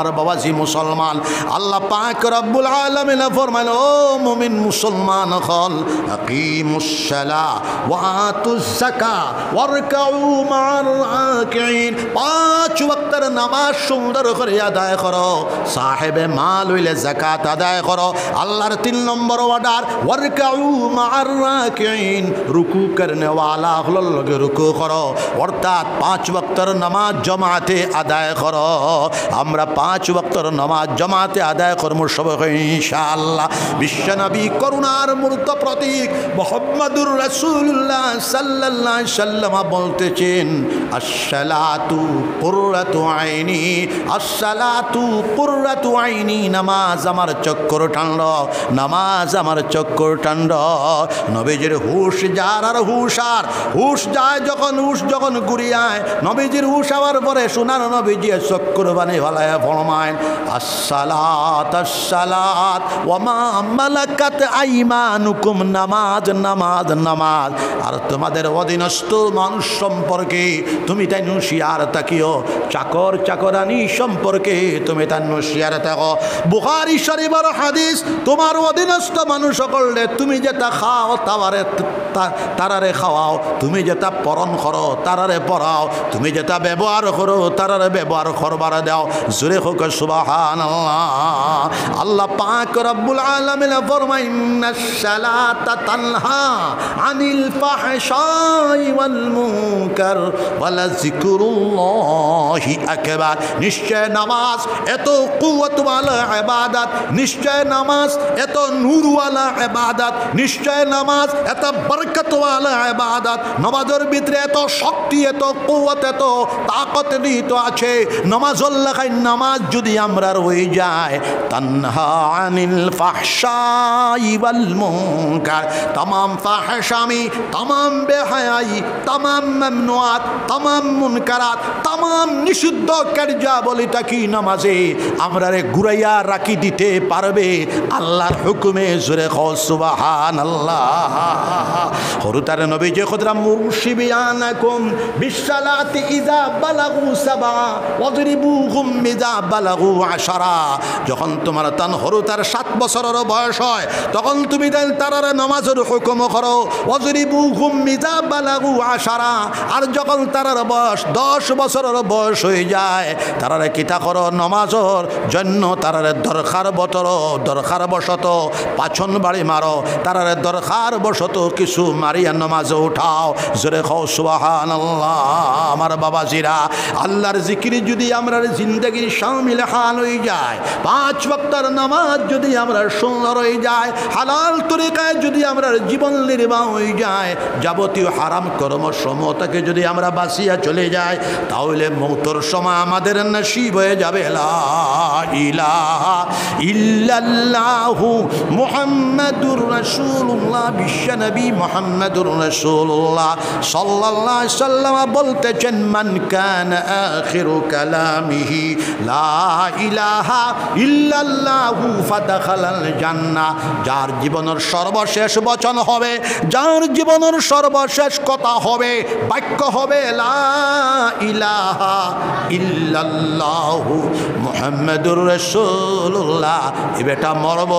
Speaker 1: আমার বাবাজি মুসলমান। আল্লাহ পাক রব্বুল আলামিন ফরমান ও মুমিন মুসলমান হল আকিমুস সালা ওয়া আতুজ যাকা ওয়ারকাউ মা'আর রাকিঈন পাঁচ ওয়াক্তের নামাজ সুন্দর করে আদায় করো, সাহেবে মাল হইলে যাকাত আদায় করো। আল্লাহর তিন নম্বর অর্ডার, ওয়ারকাউ মা'আর রাকিঈন রুকু করনে ওয়ালা হলো লগে রুকু করো। অর্থাৎ পাঁচ ওয়াক্তের নামাজ জমাতে আদায় করো। আমরা পাঁচ ওয়াক্তর নামাজ জমাতে আদায় কর্ম সবাই ইনশাআল্লাহ। বিশ্বনবী করুণার মূর্ত প্রতীক মোহাম্মদুর রাসূলুল্লাহ সাল্লাল্লাহ সাল্লামা বলতেছেন, আসসালাতু কুররাতু আইনি, আসসালাতু কুররাতু আইনি, নামাজ আমার চক্কর টান্ড নামাজ আমার চক্কর টান্ড নবীজির হুশ যার আর হুশ আর, হুশ যায় যখন, হুশ যখন ঘুরিয়ায়, নবীজির হুশ আবার পরে সোনার নবীজি চক্কর বানে ভালায় ফরমায় আসসালাত মালাকাত আইমানুকুম, নামাজ নামাজ নামাজ। আর তোমাদের অধীনস্থ মানুষ সম্পর্কে তুমি তাই নুশিয়ার তাকিও। চাকর, চাকরানি সম্পর্কে তুমি তাই নুশিয়ার থাকো বুখারি শরীফের হাদিস, তোমার অধীনস্থ মানুষ সকলে তুমি যেটা খাও তাবারে তারারে খাওয়াও। তুমি যেটা পরণ করো তারারে পড়াও তুমি যেটা ব্যবহার করো তারারে ব্যবহার করবার দাও। জোরে হোক সুবাহান আল্লাহ পাক রব্বুল আলামিন আনিল ফাহশাই নিশ্চয় নামাজ এত কুওয়াতওয়ালা নিশ্চয় নামাজ এত নূরওয়ালা নিশ্চয় নামাজ এত ভিতরে এত শক্তি, এত কুওয়াত, এত তাকত নিহিত আছে। নামাজুল্লাহ নামাজ নামাজ যদি আমরা রয়ে যায়, তান্হা আনিল মুনকার। বেহায়াই মামনুয়াত মুনকারাত নিষিদ্ধ কি নামাজে? ঘুরাইয়া রাখি দিতে পারবে। আল্লাহর হুকুমে জোরে সুবাহান আল্লাহ হরুতারে নবী যে খুদরা মুশিবিয়ানাকুম, বিশালাতি ইজা বালাগু সাবা ওয়াদরিবুহুম মিজা বালাগু আশারা। যখন তোমার তান হরুতার সাত বছরের বয়স হয়, তখন তুমি তারার নামাজের হুকুম করো ওয়াজরিবুহুম ইজা বালাগু আশারা। আর যখন তারার বয়স দশ বছরের বয়স হয়ে যায়, তারারে কিতা করো? নমাজর জন্য তারারে দরকার বতর, দরকার বশত পাছন বাড়ি মারো, তারারে দরকার বশত কিছু মারিয়া নমাজে উঠাও। জোরে খাও সুবাহান আমার বাবা জিরা আল্লাহর জিকির যদি আমরা জিন্দগির সামিল হাল হয়ে যায়। পাঁচ বক্তার নামাজ যদি আমরা সুন্দর হয়ে যায়, হালাল তরিকায় যদি আমরা জীবন নির্বাহ হয়ে যায়, যাবতীয় হারাম কর্ম সমতাকে যদি আমরা বাসিয়া চলে যাই, তাহলে মৌতর সময় আমাদের নসিব হয়ে যাবে। ইল্লাল্লাহু মুহাম্মাদুর রাসূলুল্লাহ, বিশ্বনবী মুহাম্মাদুর রাসূলুল্লাহ। সাল্লাল্লাহু আলাইহি সাল্লাম বলতেছেন, মান কান আখিরু কালামিহি, লা ইলাহা ইল্লাল্লাহু ফাদাখালাল জান্নাহ। যার জীবনের সর্বশেষ বচন হবে, যার জীবনের সর্বশেষ কথা হবে, বাক্য হবে, লা ইলাহা ইল্লাল্লাহু মুহাম্মাদুর রাসূলুল্লাহ। এ বেটা মরব,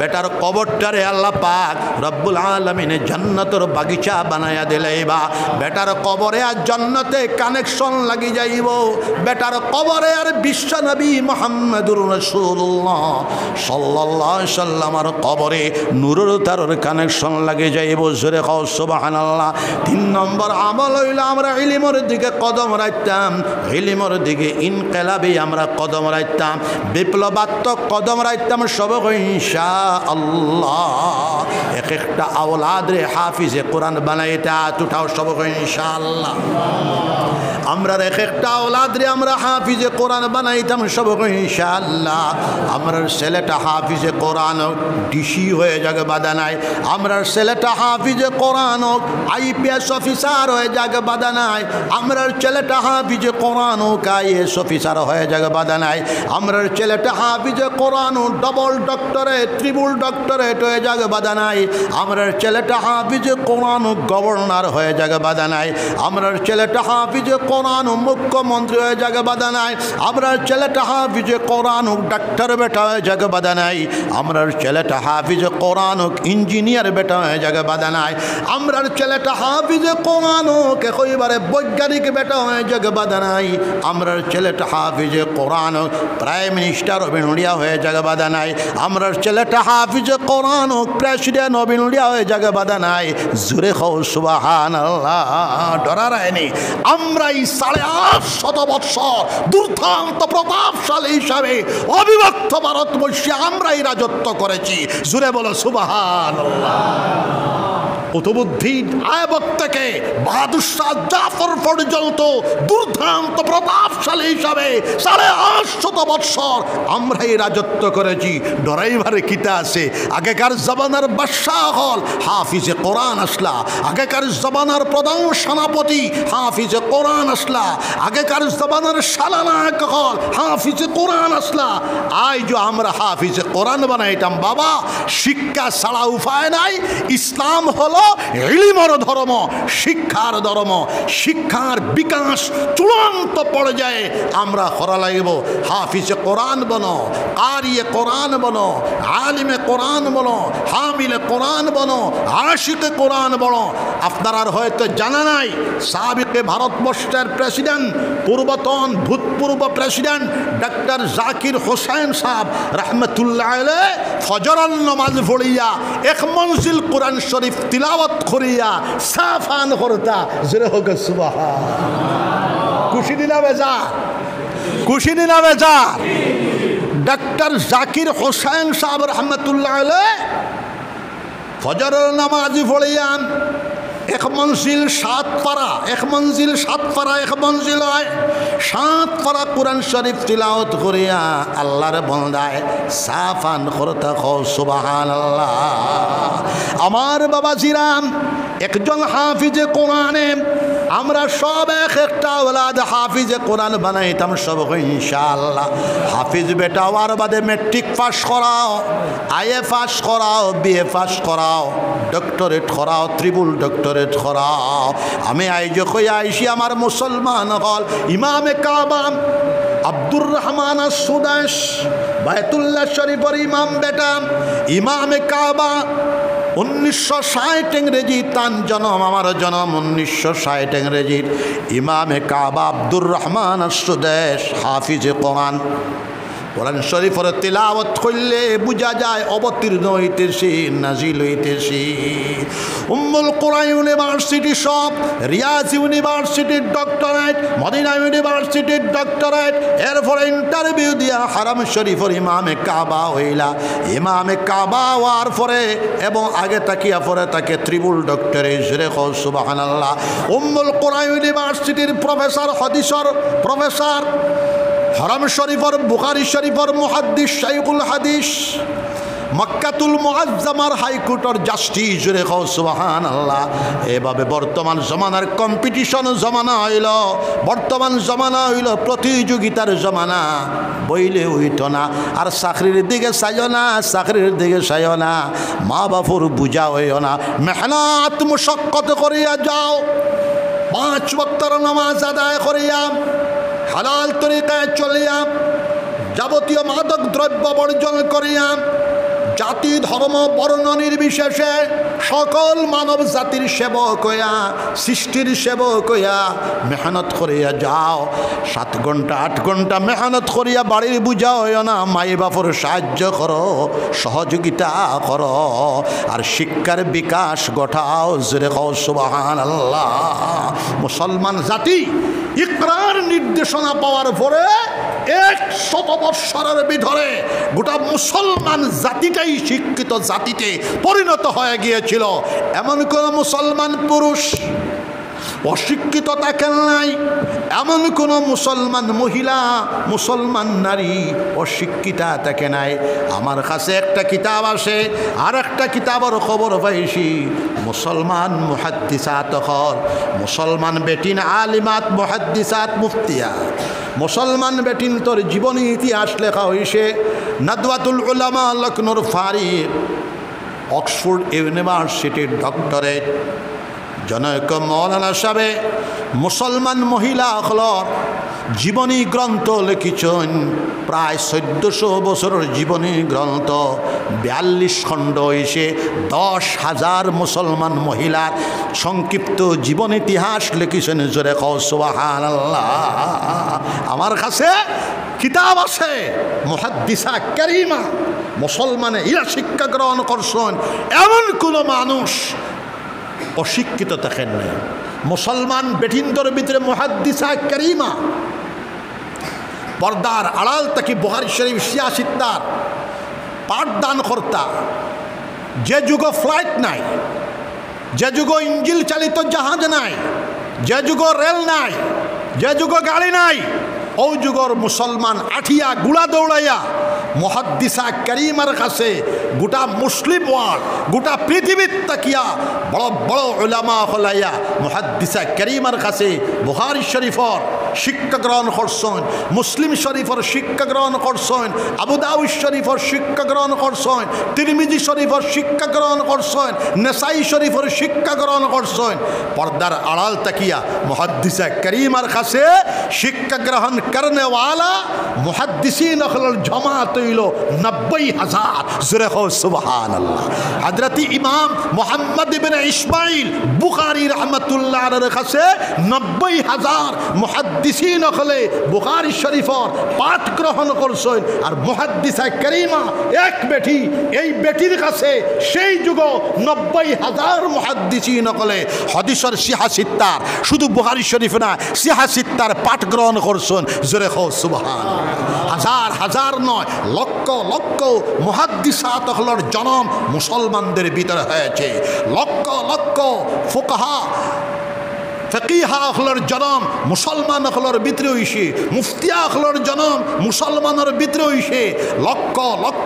Speaker 1: বেটার কবরটারে আল্লাহ পাক রব্বুল আলামিনে জান্নাতের বাগিচা বানায়া দিলে বা বেটার কবরে আর জান্নাতে কানেকশন লাগি যাইব, বেটার কবরে আর বিশ্ব নবী মোহাম্মদুর রাসূলুল্লাহ। সাল্লাল্লাহু আলাইহি সাল্লামার কবরে নূরের তারের কানেকশন লাগে যাইব। জোরে খাও সুবহানাল্লাহ। তিন নম্বর আমল হইল আমরা ইলিমর দিকে কদম রাখতাম। ইলিমর দিকে ইনকেলাবি আমরা কদম রাখতাম। বিপ্লবাত্মক কদম রাখতাম সব ইনশা আল্লাহ এক একটা আওলাদ রে হাফিজে কোরআন বানাইতা তুঠাও সব ইনশা আল্লাহ আমরা এক একটা আওলাদ রে আমরা হাফিজে কোরআন বানাইতাম সব ইনশাআল্লাহ। আমরা ছেলেটা হাফিজে কোরআন ডিসি হয়ে যাক বাধা নাই আমরা ছেলেটা হাফিজে কোরআন আইপিএস অফিসার হয়ে যাক বাধা নাই আমরা ছেলেটা হাফিজে কোরআন আইএস অফিসার হয়ে যাক বাধা নাই আমরা ছেলেটা হাফিজে কোরআন ডবল ডক্টরে ত্রিপুল ডক্টরেট হয়ে যাক বাধা নাই আমরা ছেলেটা হাফিজে কোরআন গভর্নর হয়ে যাক বাধা নাই আমরা ছেলেটা হাফিজে কোরআন মুখ্যমন্ত্রী হয়ে যাক বাধা নাই। আমরা ছেলেটা হাফিজে কোরআন হোক, ডাক্তার বেটা হয়ে যাক বাধা নাই। আমরা ছেলেটা হাফিজে কোরআন হোক, ইঞ্জিনিয়ার বেটা হয়ে যাক বাধা নাই। আমরা ছেলেটা হাফিজে কোরআন কে কইবারে বৈজ্ঞানিক বেটা হয়ে যাক বাধা নাই। আমরা ছেলেটা হাফিজে কোরআন হোক, প্রাইম মিনিস্টার অভিনুড়িয়া হয়ে যাক বাধা নাই। আমরা ছেলেটা হাফিজে কোরআন হোক, প্রেসিডেন্ট অভিনুড়িয়া হয়ে যাক বাধা নাই। জুরে খৌ সুবাহান আল্লাহ ডরার আয়নি আমরা এই সাড়ে আট শত বৎসর দুর্ধান্ত প্রতাপশালী হিসাবে অবিভক্ত ভারতবর্ষে আমরাই রাজত্ব করেছি। জুড়ে বলো সুবাহান পর্যন্ত প্রতাপশালী হিসাবে সাড়ে বৎসর আমরাই রাজত্ব করেছি। কিতা আগেকার হল আসলা। আগেকার প্রধান সেনাপতি হাফিজে কোরআন আসলা। আগেকার জবানার সালানায়ক হল হাফিজে কোরআন আসলা। আজ আমরা হাফিজে কোরআন বানাইতাম, বাবা। শিক্ষা ছাড়া উপায় নাই। ইসলাম হলো ইলিমর ধর্ম শিক্ষার ধর্ম, শিক্ষার বিকাশ চূড়ান্ত পর্যায়ে আমরা করা লাগব হাফিজে কোরআন বনো, কারিয়ে কোরআন বনো, আলিমে কোরআন বনো, হামিলে কোরআন বনো, আশিকে কোরআন বনো। আপনার হয়তো জানা নাই, সাবিকে ভারতবর্ষের প্রেসিডেন্ট, পূর্বতন ভূতপূর্ব প্রেসিডেন্ট ডক্টর জাকির হোসেন সাহেব, রহমতুল্লাহ ফজরাল নমাজ পড়িয়া এক মনজিল কোরআন শরীফ তিলাওয়াত করিয়া সাফান করতা। জোরে হোক সুবাহ খুশি নিলামে যা খুশি নিলামে যা ডাক্তার জাকির হোসেন সাহেব রহমতুল্লাহ ফজরের নামাজি পড়িয়ান। এক মঞ্জিল সাত পারা, এক মঞ্জিল সাত পারা, এক মঞ্জিল হয় সাত পারা কোরআন শরীফ তিলাওত করিয়া আল্লাহর বন্দায় সাফান সুবাহান আল্লাহ আমার বাবা জিরাম একজন হাফিজে কোরআনে আমরা সব এক একটা ওলাদ হাফিজে কোরআন বানাইতাম সব, ইনশাআল্লাহ। হাফিজ বেটা আর বাদে মেট্রিক পাস করাও আইএ পাস করাও বিএ পাস করাও ডক্টরেট করাও ত্রিপুল ডক্টরেট করাও। আমি আইজ কই আইসি আমার মুসলমান হল, ইমামে কাবাম আব্দুর রহমান সুদাস বায়তুল্লাহ শরীফর ইমাম বেটা, ইমামে কাবা উনিশশো ষাট ইংরেজি তান জনম, আমার জনম উনিশশো ষাট ইংরেজির। ইমামে কাবা আব্দুর রহমান সুদেশ হাফিজে কোরআন। কোরআন শরীফের তিলাওয়াত করলে বোঝা যায় অবতীর্ণ হইতেছি, নাজিল হইতেছি। উম্মুল কোরআন ইউনিভার্সিটি সব, রিয়াজ ইউনিভার্সিটির ডক্টরেট, মদিনা ইউনিভার্সিটির ডক্টরেট, এরপরে ইন্টারভিউ দিয়া হারাম শরীফের ইমামে কাবা হইলা। ইমামে কাবা হওয়ার পরে এবং আগে তাকিয়া পরে তাকে ত্রিপুল ডক্টরে জুরে সুবাহান আল্লাহ উম্মুল কোরআন ইউনিভার্সিটির প্রফেসর, হদিসর প্রফেসর হরম শরীফর বুখারি শরীফর মুহাদ্দিস শাইকুল হাদিস, মক্কাতুল মুআজ্জামার হাইকোর্টর জাস্টিস জুড়ে খাও সুবাহান আল্লাহ এভাবে বর্তমান জমানার কম্পিটিশন জমানা হইল, বর্তমান জমানা হইল প্রতিযোগিতার জমানা। বইলে হইত না, আর চাকরির দিকে চাইও না, চাকরির দিকে চাইও না। মা বাপুর বুঝা হইও না। মেহনত মুশক্কত করিয়া যাও, পাঁচ বক্তর নামাজ আদায় করিয়া হালাল তরিকায় চলিয়া যাবতীয় মাদক দ্রব্য বর্জন করিয়া জাতি, ধর্ম, বর্ণ নির্বিশেষে সকল মানব জাতির সেবক হইয়া, সৃষ্টির সেবক হইয়া মেহনত করিয়া যাও। সাত ঘণ্টা, আট ঘণ্টা মেহনত করিয়া বাড়ির বুঝা হইও না, মাই বাপর সাহায্য করো, সহযোগিতা করো। আর শিক্ষার বিকাশ ঘটাও, জোরে কও সুবাহান আল্লাহ মুসলমান জাতি, ইকরার নির্দেশনা পাওয়ার পরে এক শত বৎসরের ভিতরে গোটা মুসলমান জাতিটাই শিক্ষিত জাতিতে পরিণত হয়ে গিয়েছিল। এমন কোন মুসলমান পুরুষ অশিক্ষিত থাকেন নাই, এমন কোনো মুসলমান মহিলা, মুসলমান নারী অশিক্ষিতা থাকে নাই। আমার কাছে একটা কিতাব আসে, আর একটা কিতাবের খবর পাইছি। মুসলমান মুহাদ্দিসাত মুসলমান বেটিন আলিমাত মুহাদ্দিসাত মুফতিয়া মুসলমান বেটিন, তোর জীবনী ইতিহাস লেখা হয়েছে নাদওয়াতুল উলামা লখনৌর ফারিক অক্সফোর্ড ইউনিভার্সিটির ডক্টরেট। জনক মৌলানা সাহেব, মুসলমান মহিলা হলর জীবনী গ্রন্থ লিখিছেন। প্রায় চৈদ্যশো বছরের জীবনী গ্রন্থ। বিয়াল্লিশ খণ্ড হয়েছে দশ হাজার মুসলমান মহিলার সংক্ষিপ্ত জীবন ইতিহাস লিখিছেন। জোরে কৌসবাহান আমার কাছে কিতাব আছে। মহাদ্দিসা করিমা। মুসলমানে ইরা শিক্ষা গ্রহণ করছেন। এমন কোনো মানুষ অশিক্ষিত থাকেন নাই। মুসলমান বেঠিন্দর ভিতরে মহাদ্দিসা করিমা পর্দার আড়াল তাকে বহারি শরীফ শিয়া সিদ্দার পাঠদান কর্তা। যে যুগ ফ্লাইট নাই, যে যুগ ইঞ্জিল চালিত জাহাজ নাই, যে যুগ রেল নাই, যে যুগ গাড়ি নাই ও যুগর মুসলমান আঠিয়া গুড়া দৌড়াইয়া মহাদ্দিসা করিমার কাছে গোটা মুসলিম ওয়ার্ল্ড, গোটা পৃথিবীর তাকিয়া বড় বড় ওলামা হলাইয়া মহাদ্দিসা করিমার কাছে বুহারি শরীফর শিক্ষা গ্রহণ করছেন। মুসলিম শরীফর শিক্ষা গ্রহণ করছেন। আবুদাউদ শরীফর শিক্ষা গ্রহণ করছেন। তিরমিজি শরীফর শিক্ষা গ্রহণ করছেন। নেসাই শরীফর শিক্ষা গ্রহণ করছেন। পর্দার আড়াল তাকিয়া মহাদ্দিসা করিমার কাছে শিক্ষা গ্রহণ করেনা মহাদ্দিসিন জমা তৈল নব্বই হাজার। জুরেহ সুবহান আল্লাহ হাজরাতি ইমাম মোহাম্মদ ইবিন ইসমাইল বুখারি রহমতুল্লাহ কাছে নব্বই হাজার মহাদ্দ মুহাদ্দিসিন নকলে বুখারি শরীফর পাঠ গ্রহণ করছেন আর মুহাদ্দিসা করিমা এক বেটি, এই বেটির কাছে সেই যুগ নব্বই হাজার মুহাদ্দিসিন নকলে হদিসর সিহা সিত্তার, শুধু বুহারি শরীফ না, সিহা সিত্তার পাঠ গ্রহণ করছেন। জোরে খো সুবহান হাজার হাজার নয়, লক্ষ লক্ষ মহাদ্দিসাত হলর জনম মুসলমানদের ভিতরে হয়েছে। লক্ষ লক্ষ ফোকাহা ফকিহা আখলর জনম, মুসলমান আখলর ভিতরে হইছে মুফতিয়া আখলর জনম, মুসলমানের ভিতরে হইছে লক্ষ লক্ষ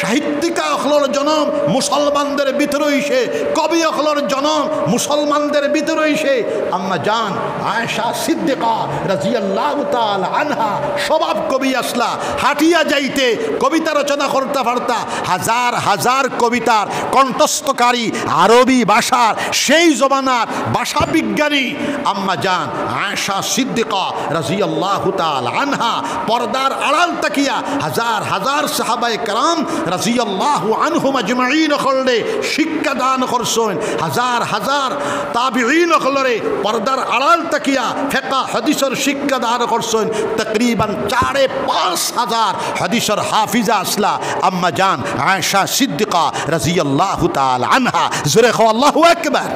Speaker 1: সাহিত্যিকা অখলর জনম, মুসলমানদের ভিতরে ইসে কবি অখলর জনম, মুসলমানদের ভিতরে ইসে আম্মা জান, আয়েশা সিদ্দিকা রাজিয়াল্লাহু তাআলা আনহা, স্বভাব কবি আসলা, হাটিয়া যাইতে কবিতা রচনা করতে পারতা, হাজার হাজার কবিতার কণ্ঠস্থকারী আরবি ভাষার সেই জমানার ভাষা বিজ্ঞানী আম্মা জান, আয়েশা সিদ্দিকা রাজিয়াল্লাহু তাআলা আনহা, পর্দার আড়াল তাকিয়া হাজার হাজার সাহাবায়ে کرام رضی اللہ عنہم اجمعین خلے شکہ دان خرسوین হাজার হাজার তাবিহীন হলরে পর্দার আড়াল তাকিয়া ফেকা হদিসর শিক্ষা দান করছেন। তকরিবান চারে পাঁচ হাজার হদিসর হাফিজা আসলা আম্মা জান আয়সা সিদ্দিকা রাজিয়াল্লাহ তাল আনহা। জোরে খো আল্লাহ একবার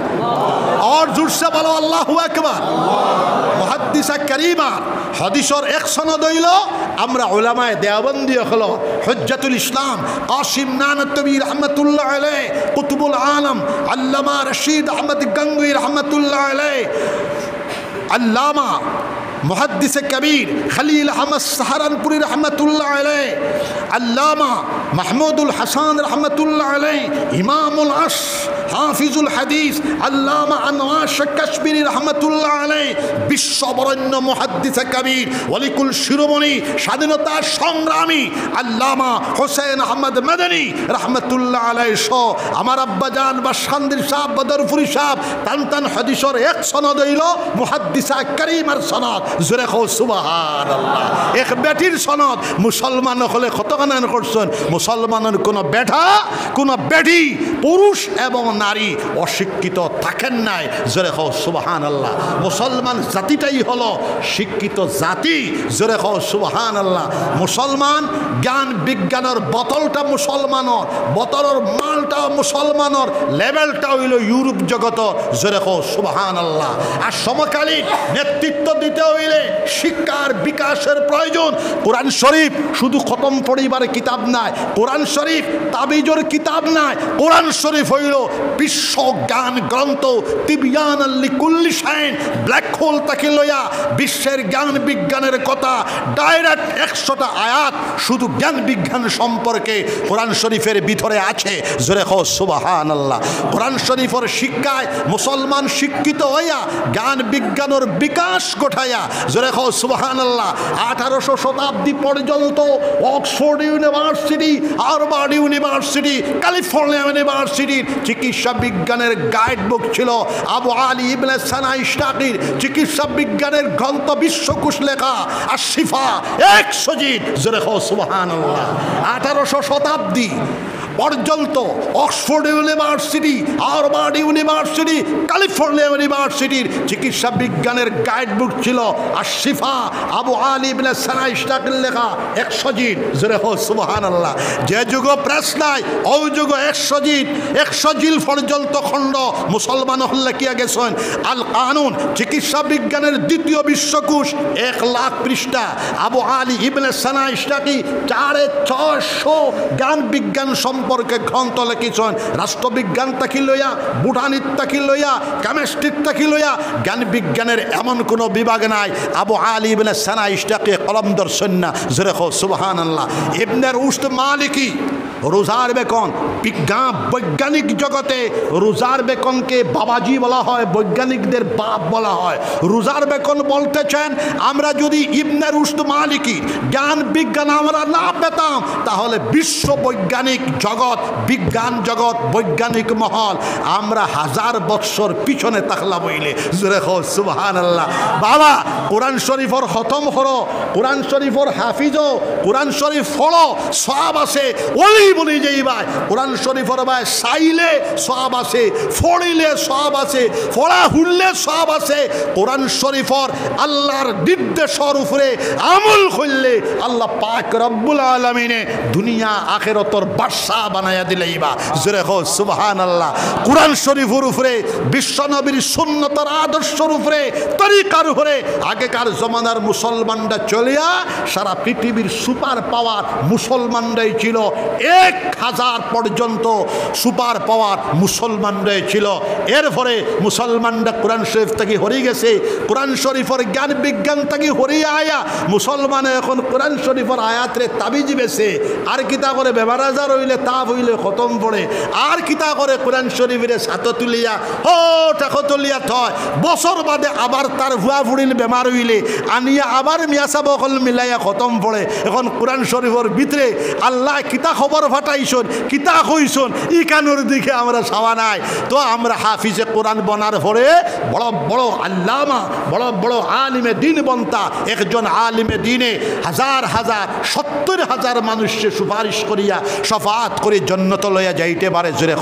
Speaker 1: আর জোরসে বলো আল্লাহ একবার মহাদ্দিসা করিমা হদিসর এক সনদ হইল, আমরা ওলামায় দেওয়াবন্দি হল হজ্জাতুল ইসলাম কাসিম নানতবী রহমতুল্লাহ আলাই কুতুবুল আলম আল্লামা রশিদ আহমদ গঙ্গুই রহমতুল্লাহ আলাই আল্লামা মুহাদ্দিস কবির খলিল আহমদ সাহারানপুরি রহমতুল্লাহ আলাই আল্লামা মাহমুদুল হাসান রহমতুল্লাহ আলাই ইমামুল আশ হাফিজুল হাদিস আল্লামা আনোয়ার শেখ কাশ্মীরি রহমতুল্লাহ আলাই বিশ্ববরণ্য মুহাদ্দিস কবির ওয়ালিকুল শিরোমণি স্বাধীনতার সংগ্রামী আল্লামা হোসেন আহমদ মাদানী রহমতুল্লাহ আলাই সহ আমার আব্বাজান বা শান্দির সাহ বদরপুরি সাহ তান তান হাদিসর এক সনদ হইল মুহাদ্দিসা করিমার সনদ জোরে খো সুবাহান আল্লাহ এক বেটির সনদ মুসলমান হলে কতখানান করছেন মুসলমানের কোনো বেঠা কোনো বেটি, পুরুষ এবং নারী অশিক্ষিত থাকেন নাই। জোরে খো সুবাহান আল্লাহ মুসলমান জাতিটাই হলো শিক্ষিত জাতি। জোরে খো সুবাহান আল্লাহ মুসলমান জ্ঞান বিজ্ঞানের বোতলটা মুসলমানের, বোতলের মালটা মুসলমানর, লেভেলটা হইল ইউরোপ জগত। জোরে খো সুবাহান আল্লাহ আর সমকালীন নেতৃত্ব দিতে হইলে শিক্ষার বিকাশের প্রয়োজন। কোরআন শরীফ শুধু খতম পড়িবার কিতাব নাই কোরআন শরীফ তাবিজর কিতাব নাই। কোরআন শরীফ হইল বিশ্ব জ্ঞান গ্রন্থ। তিবিয়ান আল্লি কুল্লি সাইন ব্ল্যাক হোল তাকে লইয়া বিশ্বের জ্ঞান বিজ্ঞানের কথা ডাইরেক্ট একশোটা আয়াত শুধু জ্ঞান বিজ্ঞান সম্পর্কে কোরআন শরীফের ভিতরে আছে। জোরে খো সুবাহান আল্লাহ কোরআন শরীফের শিক্ষায় মুসলমান শিক্ষিত হইয়া জ্ঞান বিজ্ঞানের বিকাশ ঘটাইয়া, জোরে খো সুবাহান আল্লাহ আঠারোশো শতাব্দী পর্যন্ত Oxford university Harvard university, California ইউনিভার্সিটির চিকিৎসা বিজ্ঞানের গাইড বুক ছিল আবু আলী ইবনে ইস্টাকির চিকিৎসা বিজ্ঞানের গ্রন্থ বিশ্বকোষ লেখা আর শিফা এক সজিদ জোরে সুবাহান আঠারোশো শতাব্দী। পর্যন্ত Oxford university Harvard university, California ইউনিভার্সিটির চিকিৎসা বিজ্ঞানের গাইড বুক ছিল আর শিফা আবু আলী সানা ইস্টাকের লেখা একশো জিট জোরে হো আল্লাহ যে যুগ প্রেস নাই, ওই যুগ একশো জিট একশো জিল পর্যন্ত খণ্ড মুসলমান হল্লে কিয়া গেছেন। আল কানুন, চিকিৎসা বিজ্ঞানের দ্বিতীয় বিশ্বকোষ, এক লাখ পৃষ্ঠা। আবু আলী ইবনে সানা ইস্টাকি চারে ছশো জ্ঞান বিজ্ঞান সম্পর্কে গ্রন্থ লিখিছেন রাষ্ট্রবিজ্ঞান তাকি লইয়া বুটানিত তাকি লইয়া কেমিস্ট্রির তাকি লইয়া? জ্ঞান বিজ্ঞানের এমন কোনো বিভাগ নাই। আবু আলী ইবনে সানা ইস্টাকে কলম দর্শন না জোরে খো সুবহান আল্লাহ ইবনের উস্ত মালিকি, রোজার বেকন বিজ্ঞান বৈজ্ঞানিক জগতে রোজার বেকনকে বাবাজি বলা হয়, বৈজ্ঞানিকদের বাপ বলা হয়। রোজার বেকন বলতেছেন, আমরা যদি ইবনে রুস্ত মালিকি জ্ঞান বিজ্ঞান আমরা না পেতাম, তাহলে বিশ্ব বৈজ্ঞানিক জগৎ বিজ্ঞান জগৎ, বৈজ্ঞানিক মহল। আমরা হাজার বৎসর পিছনে তাকলা বইলে। জোরে বাবা, কোরআন শরীফর খতম হরো কোরআন শরীফর হাফিজ কোরআন শরীফ ফলো সব আছে, ওলি বলি যেই ভাই। কোরআন শরীফর ভাই সাইলে সব আছে, ফড়িলে সব আছে, ফড়া হুললে সব আছে। কোরআন শরীফর আল্লাহর নির্দেশর উপরে আমল করলে আল্লাহ পাক রব্বুল আলমিনে দুনিয়া, আখেরতর বাদশাহ বানাইয়া দিলেই বা জোরে হো সুবহান আল্লাহ কোরআন শরীফের উপরে, বিশ্বনবীর সুন্নতর আদর্শর উপরে, তরিকার উপরে, আগেকার জমানার মুসলমানরা চলিয়া, সারা পৃথিবীর সুপার পাওয়ার মুসলমানরাই ছিল। এক হাজার পর্যন্ত সুপার পাওয়ার মুসলমান রয়েছিল এরপরে মুসলমানরা কোরআন শরীফ থেকে হরিয়ে গেছে, কোরআন শরীফের জ্ঞান বিজ্ঞান থেকে হরিয়ে আয়া। মুসলমানে এখন কোরআন শরীফের আয়াতরে তাবিজ বেছে। আর কিতা করে বেমার আজার হইলে তাপ হইলে খতম পড়ে। আর কিতা করে কোরআন শরীফের ছাত তুলিয়া, ও টাকা তুলিয়া থয়। বছর বাদে আবার তার ভুয়া ফুড়িল বেমার হইলে আনিয়া আবার মিয়াসা বকল মিলাইয়া খতম পড়ে। এখন কোরআন শরীফের ভিতরে আল্লাহ কিতা খবর ফাটাইছন, কিতা কইছন ই কানুর দিকে আমরা সাওয়া নাই। তো আমরা হাফিজে কোরআন বনার পরে বড় বড় আল্লামা, বড় বড় আলিমে দিন বন্তা, একজন আলিমে দিনে হাজার হাজার, সত্তর হাজার মানুষকে সুপারিশ করিয়া সফাত করে জন্নত লইয়া যাইতে পারে, জোরে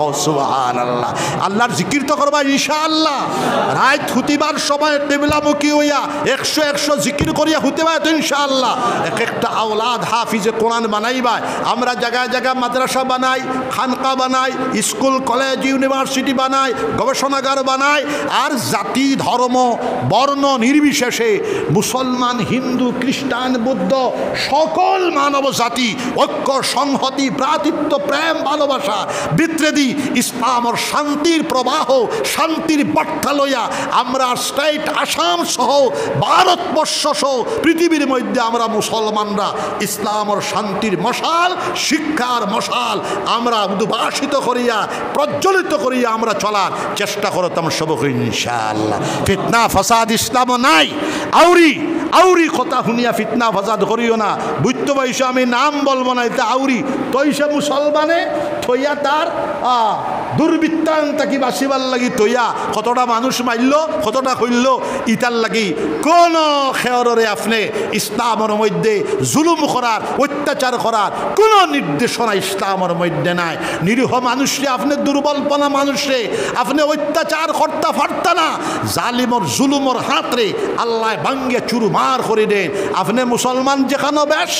Speaker 1: আল্লাহ আল্লাহর জিকির তো করবা ঈশা আল্লাহ রাত হুতিবার সময় টেবিলামুখী হইয়া একশো একশো জিকির করিয়া হতে পারে তো ইনশাআল্লাহ। এক একটা আওলাদ হাফিজে কোরআন বানাইবা আমরা জায়গায় জায়গায় মাদ্রাসা বানাই, খানকা বানাই, স্কুল, কলেজ, ইউনিভার্সিটি বানাই, গবেষণাগার বানাই। আর জাতি, ধর্ম, বর্ণ নির্বিশেষে মুসলমান, হিন্দু, খ্রিস্টান, বুদ্ধ, সকল মানব জাতি ঐক্য, সংহতি, ভ্রাতৃত্ব প্রেম, ভালোবাসা বিদ্রেদি ইসলামর শান্তির প্রবাহ, শান্তির বার্তা লইয়া আমরা স্টেট, আসাম সহ, ভারতবর্ষ সহ, পৃথিবীর মধ্যে আমরা মুসলমানরা ইসলাম ইসলামর শান্তির মশাল, শিক্ষার মশাল আমরা উদ্ভাসিত করিয়া, প্রজ্বলিত করিয়া আমরা চলার চেষ্টা করতাম সবক ইনশাআল্লাহ। ফিতনা, ফসাদ ইসলাম নাই। আউরি আউরি কথা শুনিয়া ফিতনা, ফসাদ করিও না। বুঝতে পাইছো আমি নাম বলব না এটা আউরি। তৈসে মুসলমানে থইয়া তার দুর্বৃত্তান তাকি বাঁচিবার লাগি তৈয়া? কতটা মানুষ মারল কতটা কইল ইটার লাগি কোন খেয়রে আপনি ইসলামের মধ্যে জুলুম করার, অত্যাচার করার কোন নির্দেশনা ইসলামের মধ্যে নাই। নিরীহ মানুষরে আপনি দুর্বলপনা মানুষরে আপনি অত্যাচার করতে পারত না। জালিমর জুলুমর হাতরে আল্লাহ ভাঙ্গে চুরু মার করে দেন। আপনি মুসলমান যেখানে বেশ,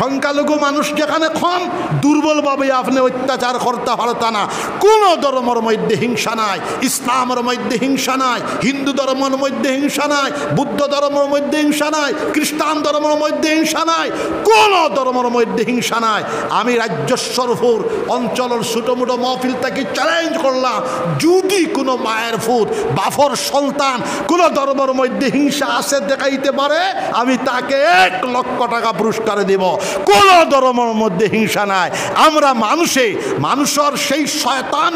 Speaker 1: সংখ্যালঘু মানুষ যেখানে কম, দুর্বলভাবে আপনি অত্যাচার করতে পারত না। কোন ধর্মের মধ্যে হিংসা নাই, ইসলামের মধ্যে হিংসা নাই, হিন্দু ধর্মের মধ্যে হিংসা নাই, বুদ্ধ ধর্মের মধ্যে হিংসা নাই, খ্রিস্টান ধর্মের মধ্যে হিংসা নাই, কোন ধর্মের মধ্যে হিংসা নাই। আমি রাজ্যস্বরপুর অঞ্চলের ছোটো মোটো মহফিল তাকে চ্যালেঞ্জ করলাম, যদি কোনো মায়ের ফুট বাফর সন্তান কোন ধর্মের মধ্যে হিংসা আছে দেখাইতে পারে, আমি তাকে এক লক্ষ টাকা পুরস্কার দেব। কোন ধর্মের মধ্যে হিংসা নাই। আমরা মানুষে, মানুষের সেই শয়তানি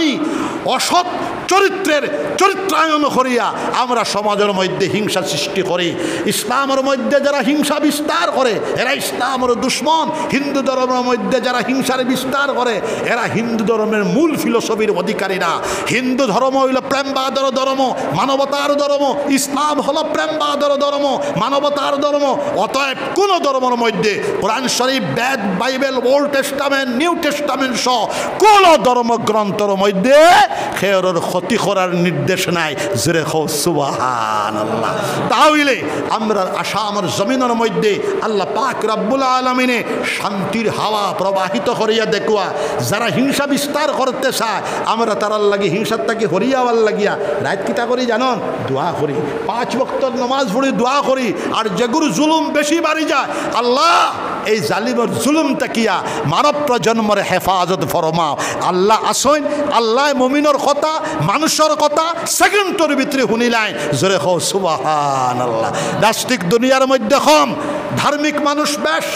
Speaker 1: অসৎ চরিত্রের চরিত্রায়ন করিয়া আমরা সমাজের মধ্যে হিংসা সৃষ্টি করি। ইসলামের মধ্যে যারা হিংসা বিস্তার করে, এরা ইসলামের দুশ্মন। হিন্দু ধর্মের মধ্যে যারা হিংসার বিস্তার করে, এরা হিন্দু ধর্মের মূল ফিলোসফির অধিকারী না হিন্দু ধর্ম হইল প্রেমবাদর ধর্ম, মানবতার ধর্ম। ইসলাম হলো প্রেমবাদর ধর্ম, মানবতার ধর্ম। অতএব কোন ধর্মের মধ্যে কোরআন শরীফ, Ved, Bible, Old Testament, New Testament সহ কোন ধর্মগ্রন্থর মধ্যে খেয়রের ক্ষতি করার নির্দেশ নাই জোরে আল্লাহ তাহলে আমরা আসামের জমিনের মধ্যে আল্লাহ পাক রব্বুল আলমিনে শান্তির হাওয়া প্রবাহিত করিয়া দেখুয়া, যারা হিংসা বিস্তার করতে চায়, আমরা তারার লাগি হিংসার তাকে হরিয়াওয়ার লাগিয়া, রাত কিতা করি জানন? দোয়া করি। পাঁচ বক্তর নমাজ পড়ি দোয়া করি, আর যেগুলো জুলুম বেশি বাড়ি যায়, আল্লাহ এই জালিমের জুলুম তাকিয়া মানব প্রজন্মরে হেফাজত ফরমাও। আল্লাহ আসইন, আল্লাহ মমিনের কথা মানুষের কথা সেকেন্ডের ভিতরে শুনিলাই জোরে হো সুবাহান আল্লাহ নাস্তিক দুনিয়ার মধ্যে কম ধার্মিক মানুষ বেশ।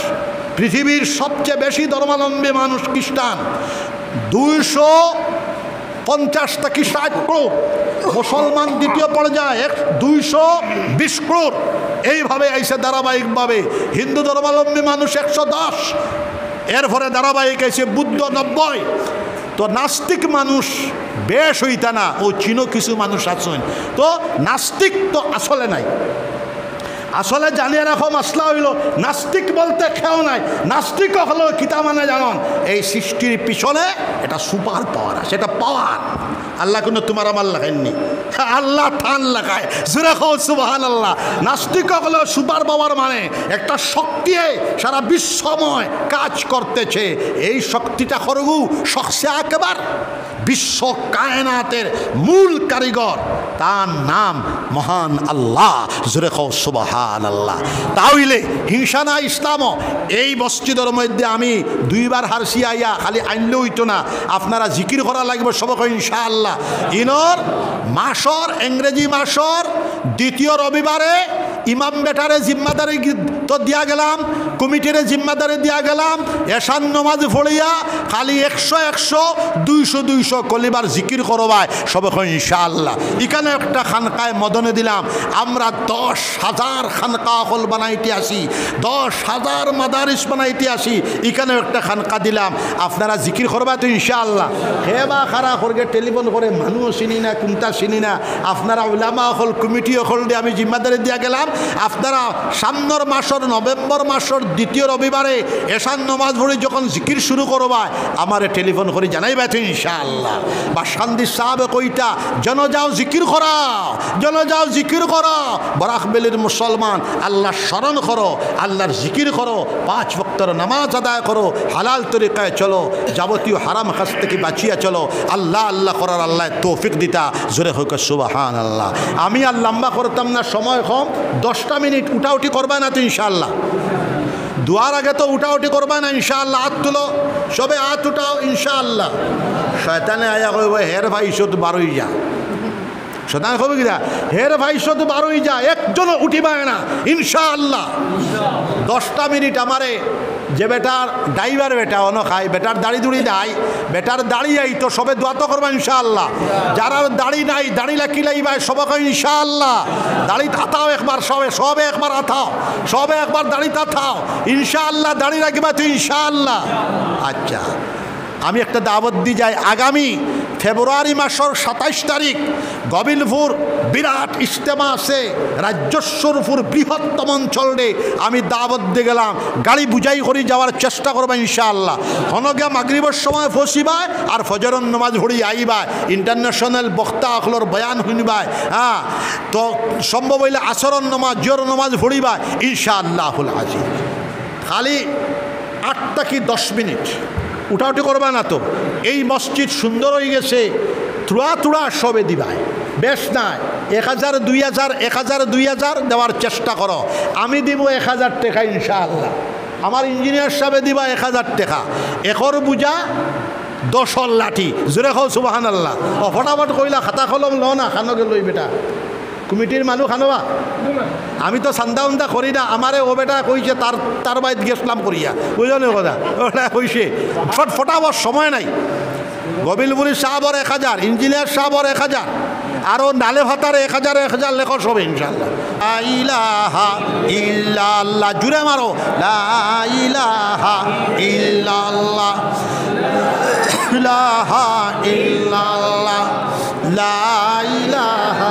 Speaker 1: পৃথিবীর সবচেয়ে বেশি ধর্মাবলম্বী মানুষ খ্রিস্টান। দুইশো পঞ্চাশটা কি ষাট মুসলমান দ্বিতীয় পর্যায়ে এক, দুইশো বিশ ক্রোর এইভাবে আইসে ধারাবাহিকভাবে হিন্দু ধর্মাবলম্বী মানুষ একশো দশ। এরপরে ধারাবাহিক আইসে বুদ্ধ নব্বই। তো নাস্তিক মানুষ বেশ হইতা না ও চিনো কিছু মানুষ আছেন। তো নাস্তিক তো আসলে নাই। আসলে জানিয়ে রাখো মাসলা হইল, নাস্তিক বলতে খেও নাই। নাস্তিক হলো কিতা মানে জানন? এই সৃষ্টির পিছনে এটা সুপার পাওয়ার আছে, এটা পাওয়ার। আল্লাহ কোনো তোমার আমার লাগাইননি। আল্লাহ থান লাগায়। জোরে খাও সুবাহান আল্লাহ নাস্তিক হলো সুপার পাওয়ার মানে একটা শক্তি সারা বিশ্বময় কাজ করতেছে। এই শক্তিটা খরগু শখসে একেবার। বিশ্ব কায়নাতের মূল কারিগর। তার নাম মহান আল্লাহ। জুরে কৌ সুবাহান আল্লাহ তাহলে হিংসা না ইসলাম এই মসজিদের মধ্যে আমি দুইবার হারসি আইয়া খালি আনলে হইতো না। আপনারা জিকির করা লাগবে ইনশা আল্লাহ ইনর মাসর, ইংরেজি মাসর, দ্বিতীয় রবিবারে ইমাম বেটারে জিম্মাদারি তো দিয়া গেলাম, কমিটিরে জিম্মাদারি দিয়া গেলাম এশান নমাজ ফড়িয়া খালি একশো একশো, দুইশো দুইশো কলিবার জিকির করবায়, সবে ইনশাআল্লাহ। এখানে একটা খানকায় মদনে দিলাম, আমরা দশ হাজার খানকা হল বানাইতে আসি, দশ হাজার মাদারিস বানাইতে আসি এখানে একটা খানকা দিলাম। আপনারা জিকির করবা তো ইনশাআল্লাহ। হে বা খারা করগে টেলিফোন করে, মানুষ চিনি না কোনটা চিনি না। আপনারা ওলামা হল কমিটি হল দিয়ে আমি জিম্মাদারি দিয়া গেলাম আপনারা সামনের মাসের নভেম্বর মাসের দ্বিতীয় রবিবারে এশান নমাজ ভরে যখন জিকির শুরু করবা, আমারে টেলিফোন করে জানাইবা তো ইনশাআল্লাহ। বা শান্তি সাহেব কইটা জন যাও জিকির করা জন যাও জিকির করা। বরাকবেলির মুসলমান, আল্লাহ স্মরণ করো, আল্লাহর জিকির করো, পাঁচ ভক্তর নামাজ আদায় করো, হালাল তরিকায় চলো, যাবতীয় হারাম কাছ থেকে বাঁচিয়া চলো। আল্লাহ আল্লাহ করার আল্লাহ তৌফিক দিতা। জোরে হোক সুবাহান আল্লাহ আমি আর লম্বা করতাম না, সময় কম দশটা মিনিট উঠাউটি করবা না তো ইনশাআল্লাহ। দুয়ার আগে তো উঠাউটি করবা না ইনশাআল্লাহ, হাত তুলো। সবে হাত উঠাও ইনশাআল্লাহ। শয়তানে আয়া কইব, হের ভাই ইসত বারোই যা শতান কবে কিনা? হের ভাই ইসত বারোই যা, একজনও উঠিবায় না। ইনশাআল্লাহ। দশটা মিনিট আমারে যে বেটার ড্রাইভার বেটা, অন খাই বেটার দাড়ি দুড়ি দেয়, বেটার দাড়ি আই তো সবে দোয়া তো করবা ইনশাআল্লাহ। যারা দাড়ি নাই, দাড়ি লাকি লাইবাই সবকে ইনশাআল্লাহ। দাড়ি আথাও একবার সবে সবে একবার আথাও সবে একবার দাড়ি তাথাও ইনশাআল্লাহ দাড়ি রাখবা তো ইনশাআল্লাহ। আচ্ছা আমি একটা দাওয়াত দিয়ে যাই। আগামী ফেব্রুয়ারি মাসের সাতাইশ তারিখ গবিলপুর বিরাট ইজতেমা আছে রাজ্যস্বরপুর বৃহত্তম অঞ্চলে আমি দাওয়াত দিয়ে গেলাম, গাড়ি বুঝাই করে যাওয়ার চেষ্টা করবা ইনশাআল্লাহ। হনগা মাগরিবের সময় ফসিবায় আর ফজরন নমাজ ভরি আইবায়। ইন্টারন্যাশনাল বক্তা আখলোর বয়ান শুনিবায় হ্যাঁ? তো সম্ভব হইলে আসরন নমাজ জোর নমাজ ভরিবায় ইনশাআল্লাহুল আজিজ। খালি আটটা কি দশ মিনিট? উঠাউটি করবা না তো। এই মসজিদ সুন্দর হয়ে গেছে। তুড়া তুড়া সবে দিবায়। বেশ নাই। এক হাজার, দুই হাজার, এক হাজার, দুই হাজার দেওয়ার চেষ্টা করো। আমি দিব এক হাজার টাকা ইনশাআল্লাহ। আমার ইঞ্জিনিয়ার সাহেবে দিবা এক হাজার টাকা। একর বুঝা দশর লাঠি। জোরে খাও সুবাহান আল্লাহ ও ফটাফট কইলা খাতা কলম ল না, খানকে লই বেটা। কমিটির মানুষ খানোবা আমি তো চান্দা উন্দা করি না, আমারে ও বেটা কইছে তার তার বাড়িত গেছিলাম করিয়া। বুঝলেন কথা? ওটা কইছে ফট ফটাবার সময় নাই। গবিলপুরি সাহাবর এক হাজার, ইঞ্জিনিয়ার সাহাবর এক হাজার আরও নালে ভাতার এক হাজার এক হাজার লেখ সবে ইনশাল্লাহ ইল্লাল্লাহ, জুড়ে মারো। লা ইলাহা ইল্লাল্লাহ ইলাহা ইল্লাল্লাহ, লা ইলাহা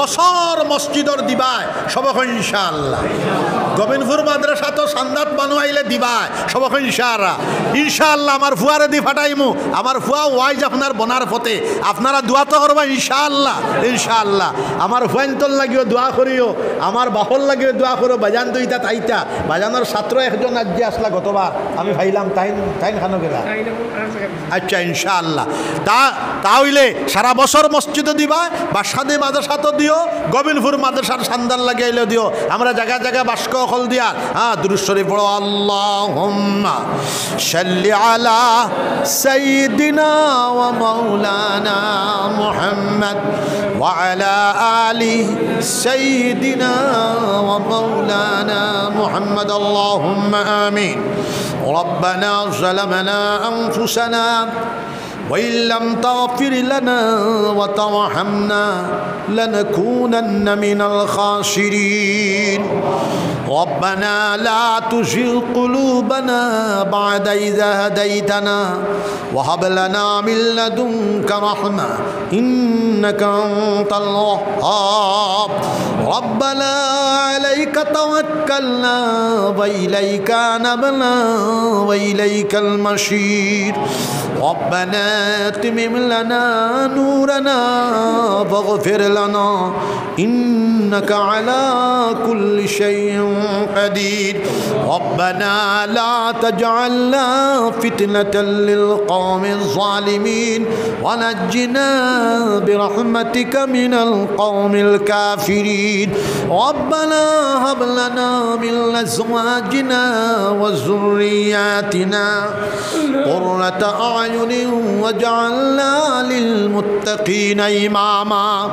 Speaker 1: বছর মসজিদর দিবায়, সবক ইনশাআল্লাহ। গোবিন্দপুর মাদ্রাসা তো সান্দাত বানুয়াইলে দিবায়, সবক ইনশাআল্লাহ। ইনশাআল্লাহ আমার ফুয়ারে দি ফাটাইমু, আমার ফুয়া ওয়াইজ আপনার বনার পথে। আপনারা দোয়া তো করবা ইনশাআল্লাহ ইনশাআল্লাহ। আমার ফুয়াইন্তর লাগিও দোয়া করিও, আমার বাহর লাগিও দোয়া করো, বাজান দইতা তাইতা। বাজানোর ছাত্র একজন আজ্ঞে আসলা গতবার, আমি ভাইলাম তাইন তাইন খানো গেলা। আচ্ছা ইনশাআল্লাহ। তা তাহলে সারা বছর মসজিদে দিবা বা সাদে মাদ্রাসাতো দিও গোবিন্দপুর মাদ্রাসার সান্দান লাগাইলে দিও আমরা জায়গা জায়গা বাস্ক হল দিয়া হ্যাঁ দুরুশ্বরী পড়ো আল্লাহ সাল্লি আলা সাইয়্যিদিনা ওয়া মাওলানা মুহাম্মদ ওয়া আলা আলি সাইয়্যিদিনা ওয়া মাওলানা মুহাম্মদ আল্লাহুম্মা আমিন ربنا ظلمنا أنفسنا وإن لم تغفر لنا وترحمنا لنكونن من الخاسرين. ربنا لا تزغ قلوبنا بعد إذا هديتنا وهب لنا من لدنك رحمة إنك أنت الوهاب. ربنا عليك توكلنا وإليك نبنا وإليك المشير ربنا اتمم لنا نورنا واغفر لنا. إنك على كل شيء قدير. ربنا لا تجعلنا فتنة للقوم الظالمين. ونجنا برحمتك من القوم الكافرين. ربنا هب لنا من أزواجنا وذرياتنا قرة أعين واجعلنا للمتقين إماما.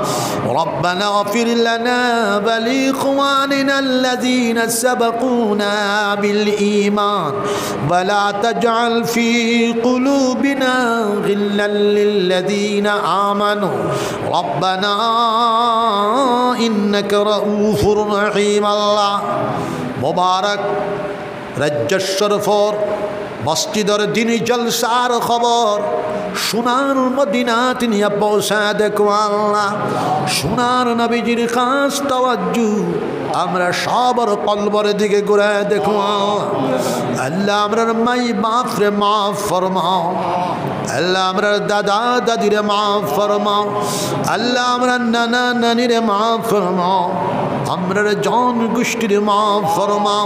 Speaker 1: ربنا اغفر لنا ولإخواننا الذين سبقونا بالإيمان. ولا تجعل في قلوبنا غلا للذين آمنوا. ربنا إنك رؤوف رحيم. الله. مبارك. رج الشرفور. মসজিদর দিন জলসার খবর। সোনার মদিনা তিনি পৌঁছা দেখো আল্লাহ সোনার নবীজির কাজ তওয়াজ্জু। আমরা সবর কলবর দিকে ঘুরে দেখো। আল্লাহ আমরার মাই বাপ রে মাফ ফরমাও। আল্লাহ আমরার দাদা দাদিরে মাফ ফরমাও। আল্লাহ আমরা নানা নানিরে মাফ ফরমাও। আমরার জন গোষ্ঠীর মাফ ফরমাও।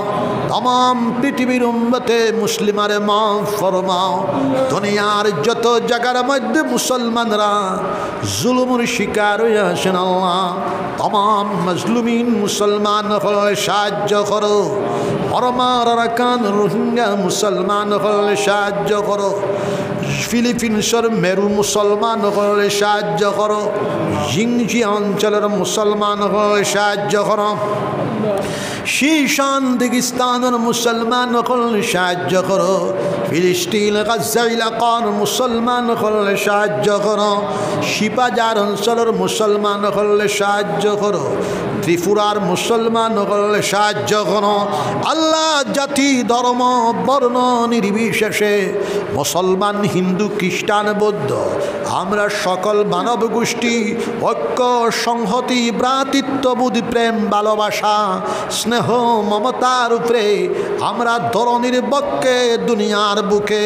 Speaker 1: তাম পৃথিবীর উম্মতে মুসলিমারে মাফ ফরমাও। দুনিয়ার যত জায়গার মধ্যে মুসলমানরা জুলুমের শিকার হয়ে আসেন আল্লাহ। তাম মজলুমিন মুসলমান হলে সাহায্য করো। রাকান রোহিঙ্গা মুসলমান হলে সাহায্য করো। ফিলিপিন্সের মেরু মুসলমান হলে সাহায্য করো। জিংজি অঞ্চলের মুসলমান হলে সাহায্য করো। শীর্ষান দিগিস্তানের মুসলমান হলে সাহায্য করো। ফিলিস্তিন গাজা মুসলমান হলে সাহায্য করো। শিপাজার অঞ্চলের মুসলমান হলে সাহায্য করো। ত্রিপুরার মুসলমান হলে সাহায্য করো। আল্লাহ জাতি, ধর্ম, বর্ণ নির্বিশেষে মুসলমান হিন্দু খ্রিস্টান বৌদ্ধ আমরা সকল মানব গোষ্ঠী ঐক্য, সংহতি ভ্রাতৃত্ববোধ প্রেম, ভালোবাসা, স্নেহ, মমতার উপরে আমরা ধরনের বক্ষে দুনিয়ার বুকে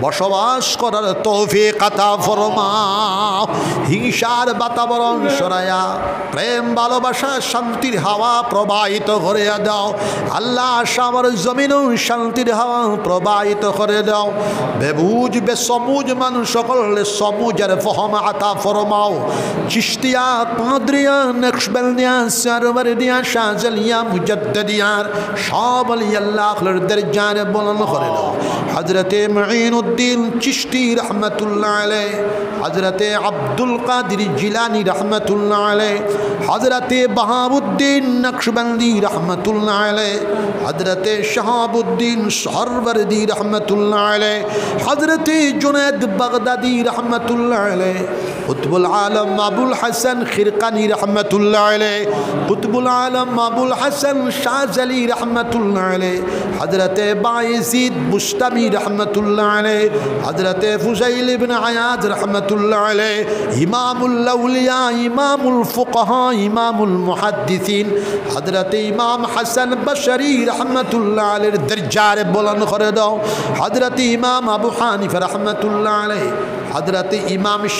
Speaker 1: বসবাস করার তৌফি কাতা ফরমা। হিংসার বাতাবরণ সরায়া প্রেম, ভালোবাসা, শান্তির হাওয়া প্রবাহিত করে দাও। আল্লাহ সামর জমিনও শান্তির হাওয়া প্রবাহিত করে দাও। বেবুজ, বেসমুজ, মানুষ সকলে সমুজের ফহম আতা ফরমাও চিস্তিয়া কাদরিয়া নকশবন্দিয়া সারওয়ারদিয়া শাহজালিয়া মুজদ্দিয়ার সব আলী আল্লাহর দরজারে বলন করে দাও হজরতে মঈনুদ্দিন চিশতি রহমতুল্লাহ আলাই হজরতে আব্দুল কাদির জিলানি রহমতুল্লাহ আলাই হজরতে বাহাবুদ্দিন নকশবন্দি রহমতুল্লাহ আলাই হজরতে শাহাবুদ্দিন সরবরদি রহমতুল্লাহ আলাই হজরতে জুনেদ বাগদাদি রহমতুল্লাহ আলাই কুতবুল আলম আবুল হাসান খিরকানি রহমতুল্লাহ আলাই কুতবুল আলম আবুল হাসান শাহজালি রহমতুল্লাহ আলাই হজরতে বায়েজিদ মুস্তামি রহমতুল্লাহ আলাই হজরতে ফুজাইল ইবনে আয়াদ রহমতুল্লাহ আলাই ইমামুল আউলিয়া ইমামুল ফুকাহা, ইমামুল মুহাদ্দিসিন। হজরতে ইমাম হাসান বশরি রহমতুল্লাহ আলের দরজারে বলন করে দাও। হজরতে ইমাম আবু হানিফ রহমতুল্লাহ আলাই হজরত ইমাম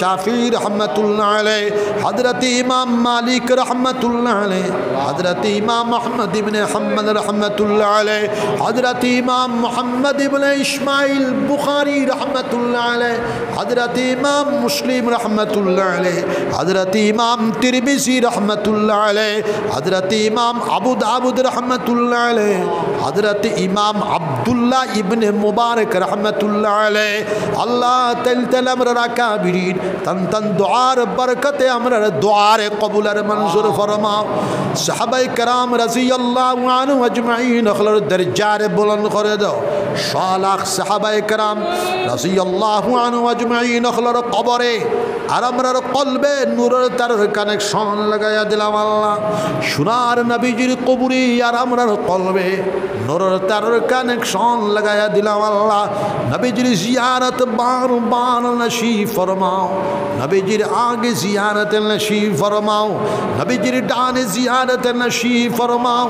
Speaker 1: শাফি রহমতুল্লাহ আলাই হজরত ইমাম মালিক রহমতুল্লাহ আলাই হজরত ইমাম মোহাম্মদ ইবনে হাম্মদ রহমতুল্লাহ আলাই হজরত ইমাম মোহাম্মদ ইবনে ইসমাইল বুখারি রহমতুল্লাহ আলাই হজরত ইমাম মুসলিম রহমতুল্লাহ আলাই হজরত ইমাম তিরমিজি রহমতুল্লাহ আলাই হজরত ইমাম আবু দাবুদ রহমতুল্লাহ আলাই হজরত ইমাম আব্দ আবদুল্লাহ ইবনে মুবারক রহমতুল্লাহ আলাই আল্লাহ তেল তেল আমরা কাবিরিন তন তন দোয়ার বরকতে আমরা দোয়ারে কবুলার মঞ্জুর ফরমাও সাহাবাই কারাম রাজি আল্লাহ আনু আজমাইন অখলার দরজারে বুলন্দ করে দাও শালাখ সাহাবাই কারাম রাজি আল্লাহ আনু আজমাইন অখলার কবরে আর আমরার কলবে নূরের তার কানেকশন লাগাইয়া দিলাম আল্লাহ সোনার নবীজির কবুরি আর আমরার কলবে نور تر کا لگایا دلا اللہ۔ نبی جر زیارت بار بار نشی فرماؤ۔ نبی جر آگ زیارت نشی فرماؤ۔ نبی جر ڈان زیارت نشی فرماؤ۔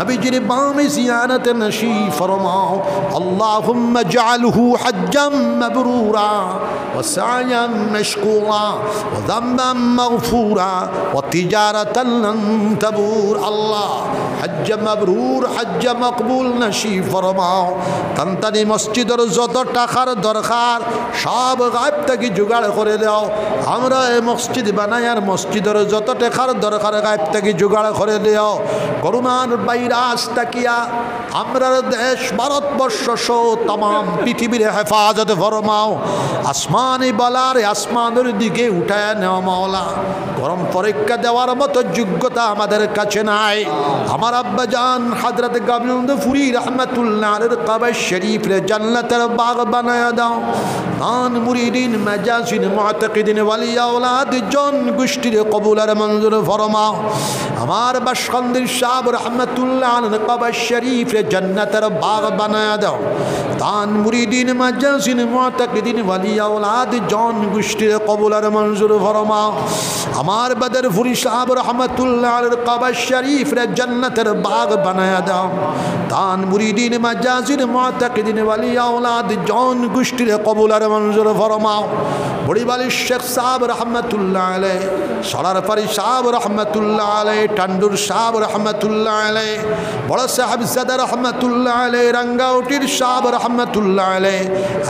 Speaker 1: نبی جر بام زیارت نشی فرماؤ۔ اللہم جعلہ حجم مبرورا وسعیا مشکورا وذنبا مغفورا وتجارتا لن تبور۔ اللہ حج مبرور، حج مقبور কবুল নাসি ফরমাও। কান্তানি মসজিদের যত টাকার দরকার, সব গাইব থেকে জোগাড় করে দাও। আমরা এই মসজিদ বানাই আর মসজিদের যত টাকার দরকার গাইব থেকে জোগাড় করে দাও। গরুমান বাইরাস তাকিয়া, আমরার দেশ ভারতবর্ষ সহ তাম পৃথিবীর হেফাজত ফরমাও। আসমানি বলার আসমানের দিকে উঠায় নেওয়া মাওলা। গরম পরীক্ষা দেওয়ার মতো যোগ্যতা আমাদের কাছে নাই। আমার আব্বাজান হাজরাতে গাবিন্দ ফুরি রহমতুল্লাহ কাবাই শরীফ রে জান্নাতের বাগ বানায় দাও। আন মুরিদিন মাজাসিন মুআতাকিদিন ওয়ালিয়া আওলাদ জন গোষ্ঠীর কবুলার মঞ্জুর ফরমাও। আমার বাসকান্দির সাহেব রহমতুল্লাহ কাবাই শরীফ রে জান্নাতের বাগ বানায় দাও। তান মুরিদিন মাজাসিন মুআতাকিদিন ওয়ালিয়া আওলাদ জন গোষ্ঠীর কবুলার মঞ্জুর ফরমাও। আমার বদর ফুরি সাহেব রহমতুল্লাহ কাবাই শরীফ রে জান্নাতের বাগ বানায় দাও। তান মুরিদিন মাজাসিন মুআতাকিদিন ওয়ালিয়া আওলাদ, জন গোষ্ঠীর কবুলার মঞ্জুর ফরমাও। বড়িবালি শেখ সাহেব রহমতুল্লাহ আলাই সরার ফারি সাহেব রহমতুল্লাহ আলাই টান্ডুর সাহেব রহমতুল্লাহ আলাই বড় সাহেব জাদা রহমতুল্লাহ আলাই রাঙ্গাউটির সাহেব রহমতুল্লাহ আলাই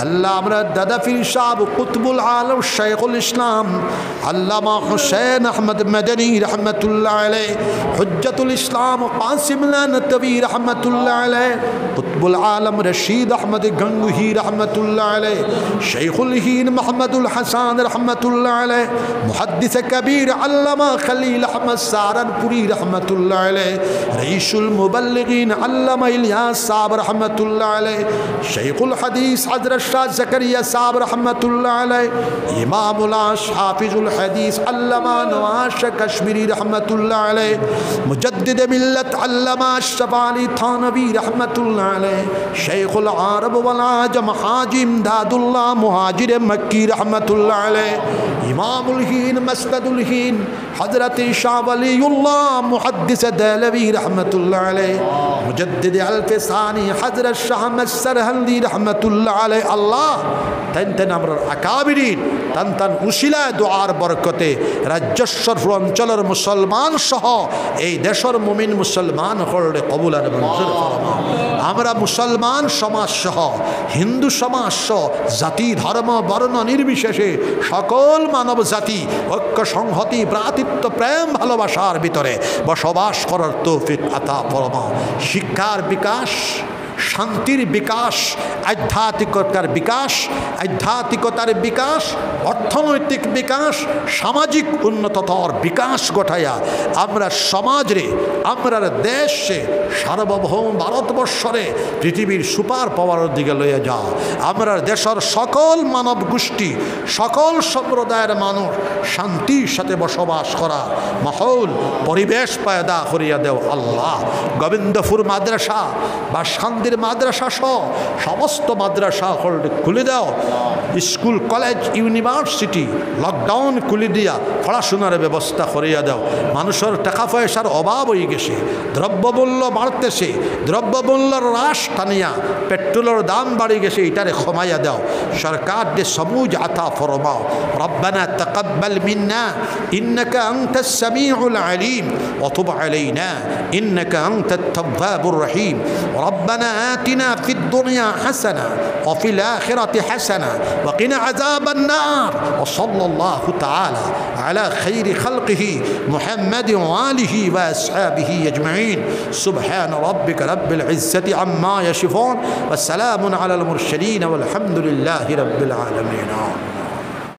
Speaker 1: আল্লাহ আমরা দাদা ফির সাহেব কুতবুল আলম শেখুল ইসলাম, আল্লামা হুসেন আহমদ মদনী রহমতুল্লাহ আলাই হুজ্জতুল ইসলাম কাসিমলা নতবী রহমতুল্লাহ আলাই কুতবুল আলম রশিদ আহমদ গঙ্গুহি রহমতুল্লাহ আলাই শেখুল হিন মোহাম্মদুল হাসান রহমতুল্লাহ আলাই মুহাদ্দিস কবির আল্লামা খলিল আহমদ সারানপুরি রহমতুল্লাহ আলাই রইসুল মুবল্লিগিন আল্লামা ইলিয়াস সাহেব রহমতুল্লাহ আলাই শেখুল হাদিস হজরত শাহ জাকারিয়া সাহেব রহমতুল্লাহ আলাই ইমামুল হাফিজুল হাদিস আল্লামা নওয়াজ কাশ্মীরি রহমতুল্লাহ আলাই মুজদ্দিদ মিল্লত আল্লামা আশরাফ থানবী রহমতুল্লাহ শেখুল আরব ওয়াল আজম হাজি ইমদাদুল্লাহ মুহাজির মক্কি রহমতুল্লাহ আলাই ইমামুল হিন, মসনদুল হিন হজরত শাহ মুহাদ্দিস দেলবী রহমতুল্লাহ মুজদ্দিদ আলফে সানি হজরত শাহ মসরহন্দি রহমতুল্লাহ আলাই আল্লাহ তেন তেন আমরা আকাবিরিন, তান তান উশিলায় দোয়ার বরকতে রাজ্যস্বর অঞ্চলের মুসলমান সহ এই দেশের মুমিন মুসলমান হলে কবুল আর মঞ্জুর আমরা মুসলমান সমাজসহ, হিন্দু সমাজ সহ জাতি, ধর্ম, বর্ণ নির্বিশেষে সকল মানব জাতি, ঐক্য, সংহতি, ভ্রাতৃত্ব, প্রেম, ভালোবাসার ভিতরে বসবাস করার তৌফিক আতা পরম শিক্ষার বিকাশ শান্তির বিকাশ, আধ্যাত্মিকতার বিকাশ আধ্যাত্মিকতার বিকাশ, অর্থনৈতিক বিকাশ, সামাজিক উন্নততর বিকাশ ঘটাইয়া আমরা সমাজরে, আমরা দেশে, সার্বভৌম ভারতবর্ষরে পৃথিবীর সুপার পাওয়ার দিকে লইয়া যাও আমরা দেশের সকল মানব গোষ্ঠী, সকল সম্প্রদায়ের মানুষ শান্তির সাথে বসবাস করা মাহৌল, পরিবেশ পায়দা করিয়া দেও আল্লাহ। গোবিন্দপুর মাদ্রাসা বা শান্তির মাদ্রাসা সহ সমস্ত মাদ্রাসা হল খুলে দাও স্কুল কলেজ ইউনিভার্সিটি লকডাউন খুলে দিয়া পড়াশোনার ব্যবস্থা করিয়া দাও মানুষের টাকা পয়সার অভাব হয়ে গেছে দ্রব্যমূল্য বাড়তেছে দ্রব্যমূল্যর হ্রাস টানিয়া পেট্রোলের দাম বাড়ি গেছে এটারে ক্ষমাইয়া দাও সরকার যে সমুজ আতা ফরমাও রব্বানা তকব্বাল মিন্না ইন্নাকা আনতা সামিউল আলিম وتب علينا إنك أنت التواب الرحيم آتنا في الدنيا حسنة وفي الآخرة حسنة وقنا عذاب النار وصلى الله تعالى على خير خلقه محمد وآله وأصحابه أجمعين. سبحان ربك رب العزة عما يصفون والسلام على المرسلين والحمد لله رب العالمين.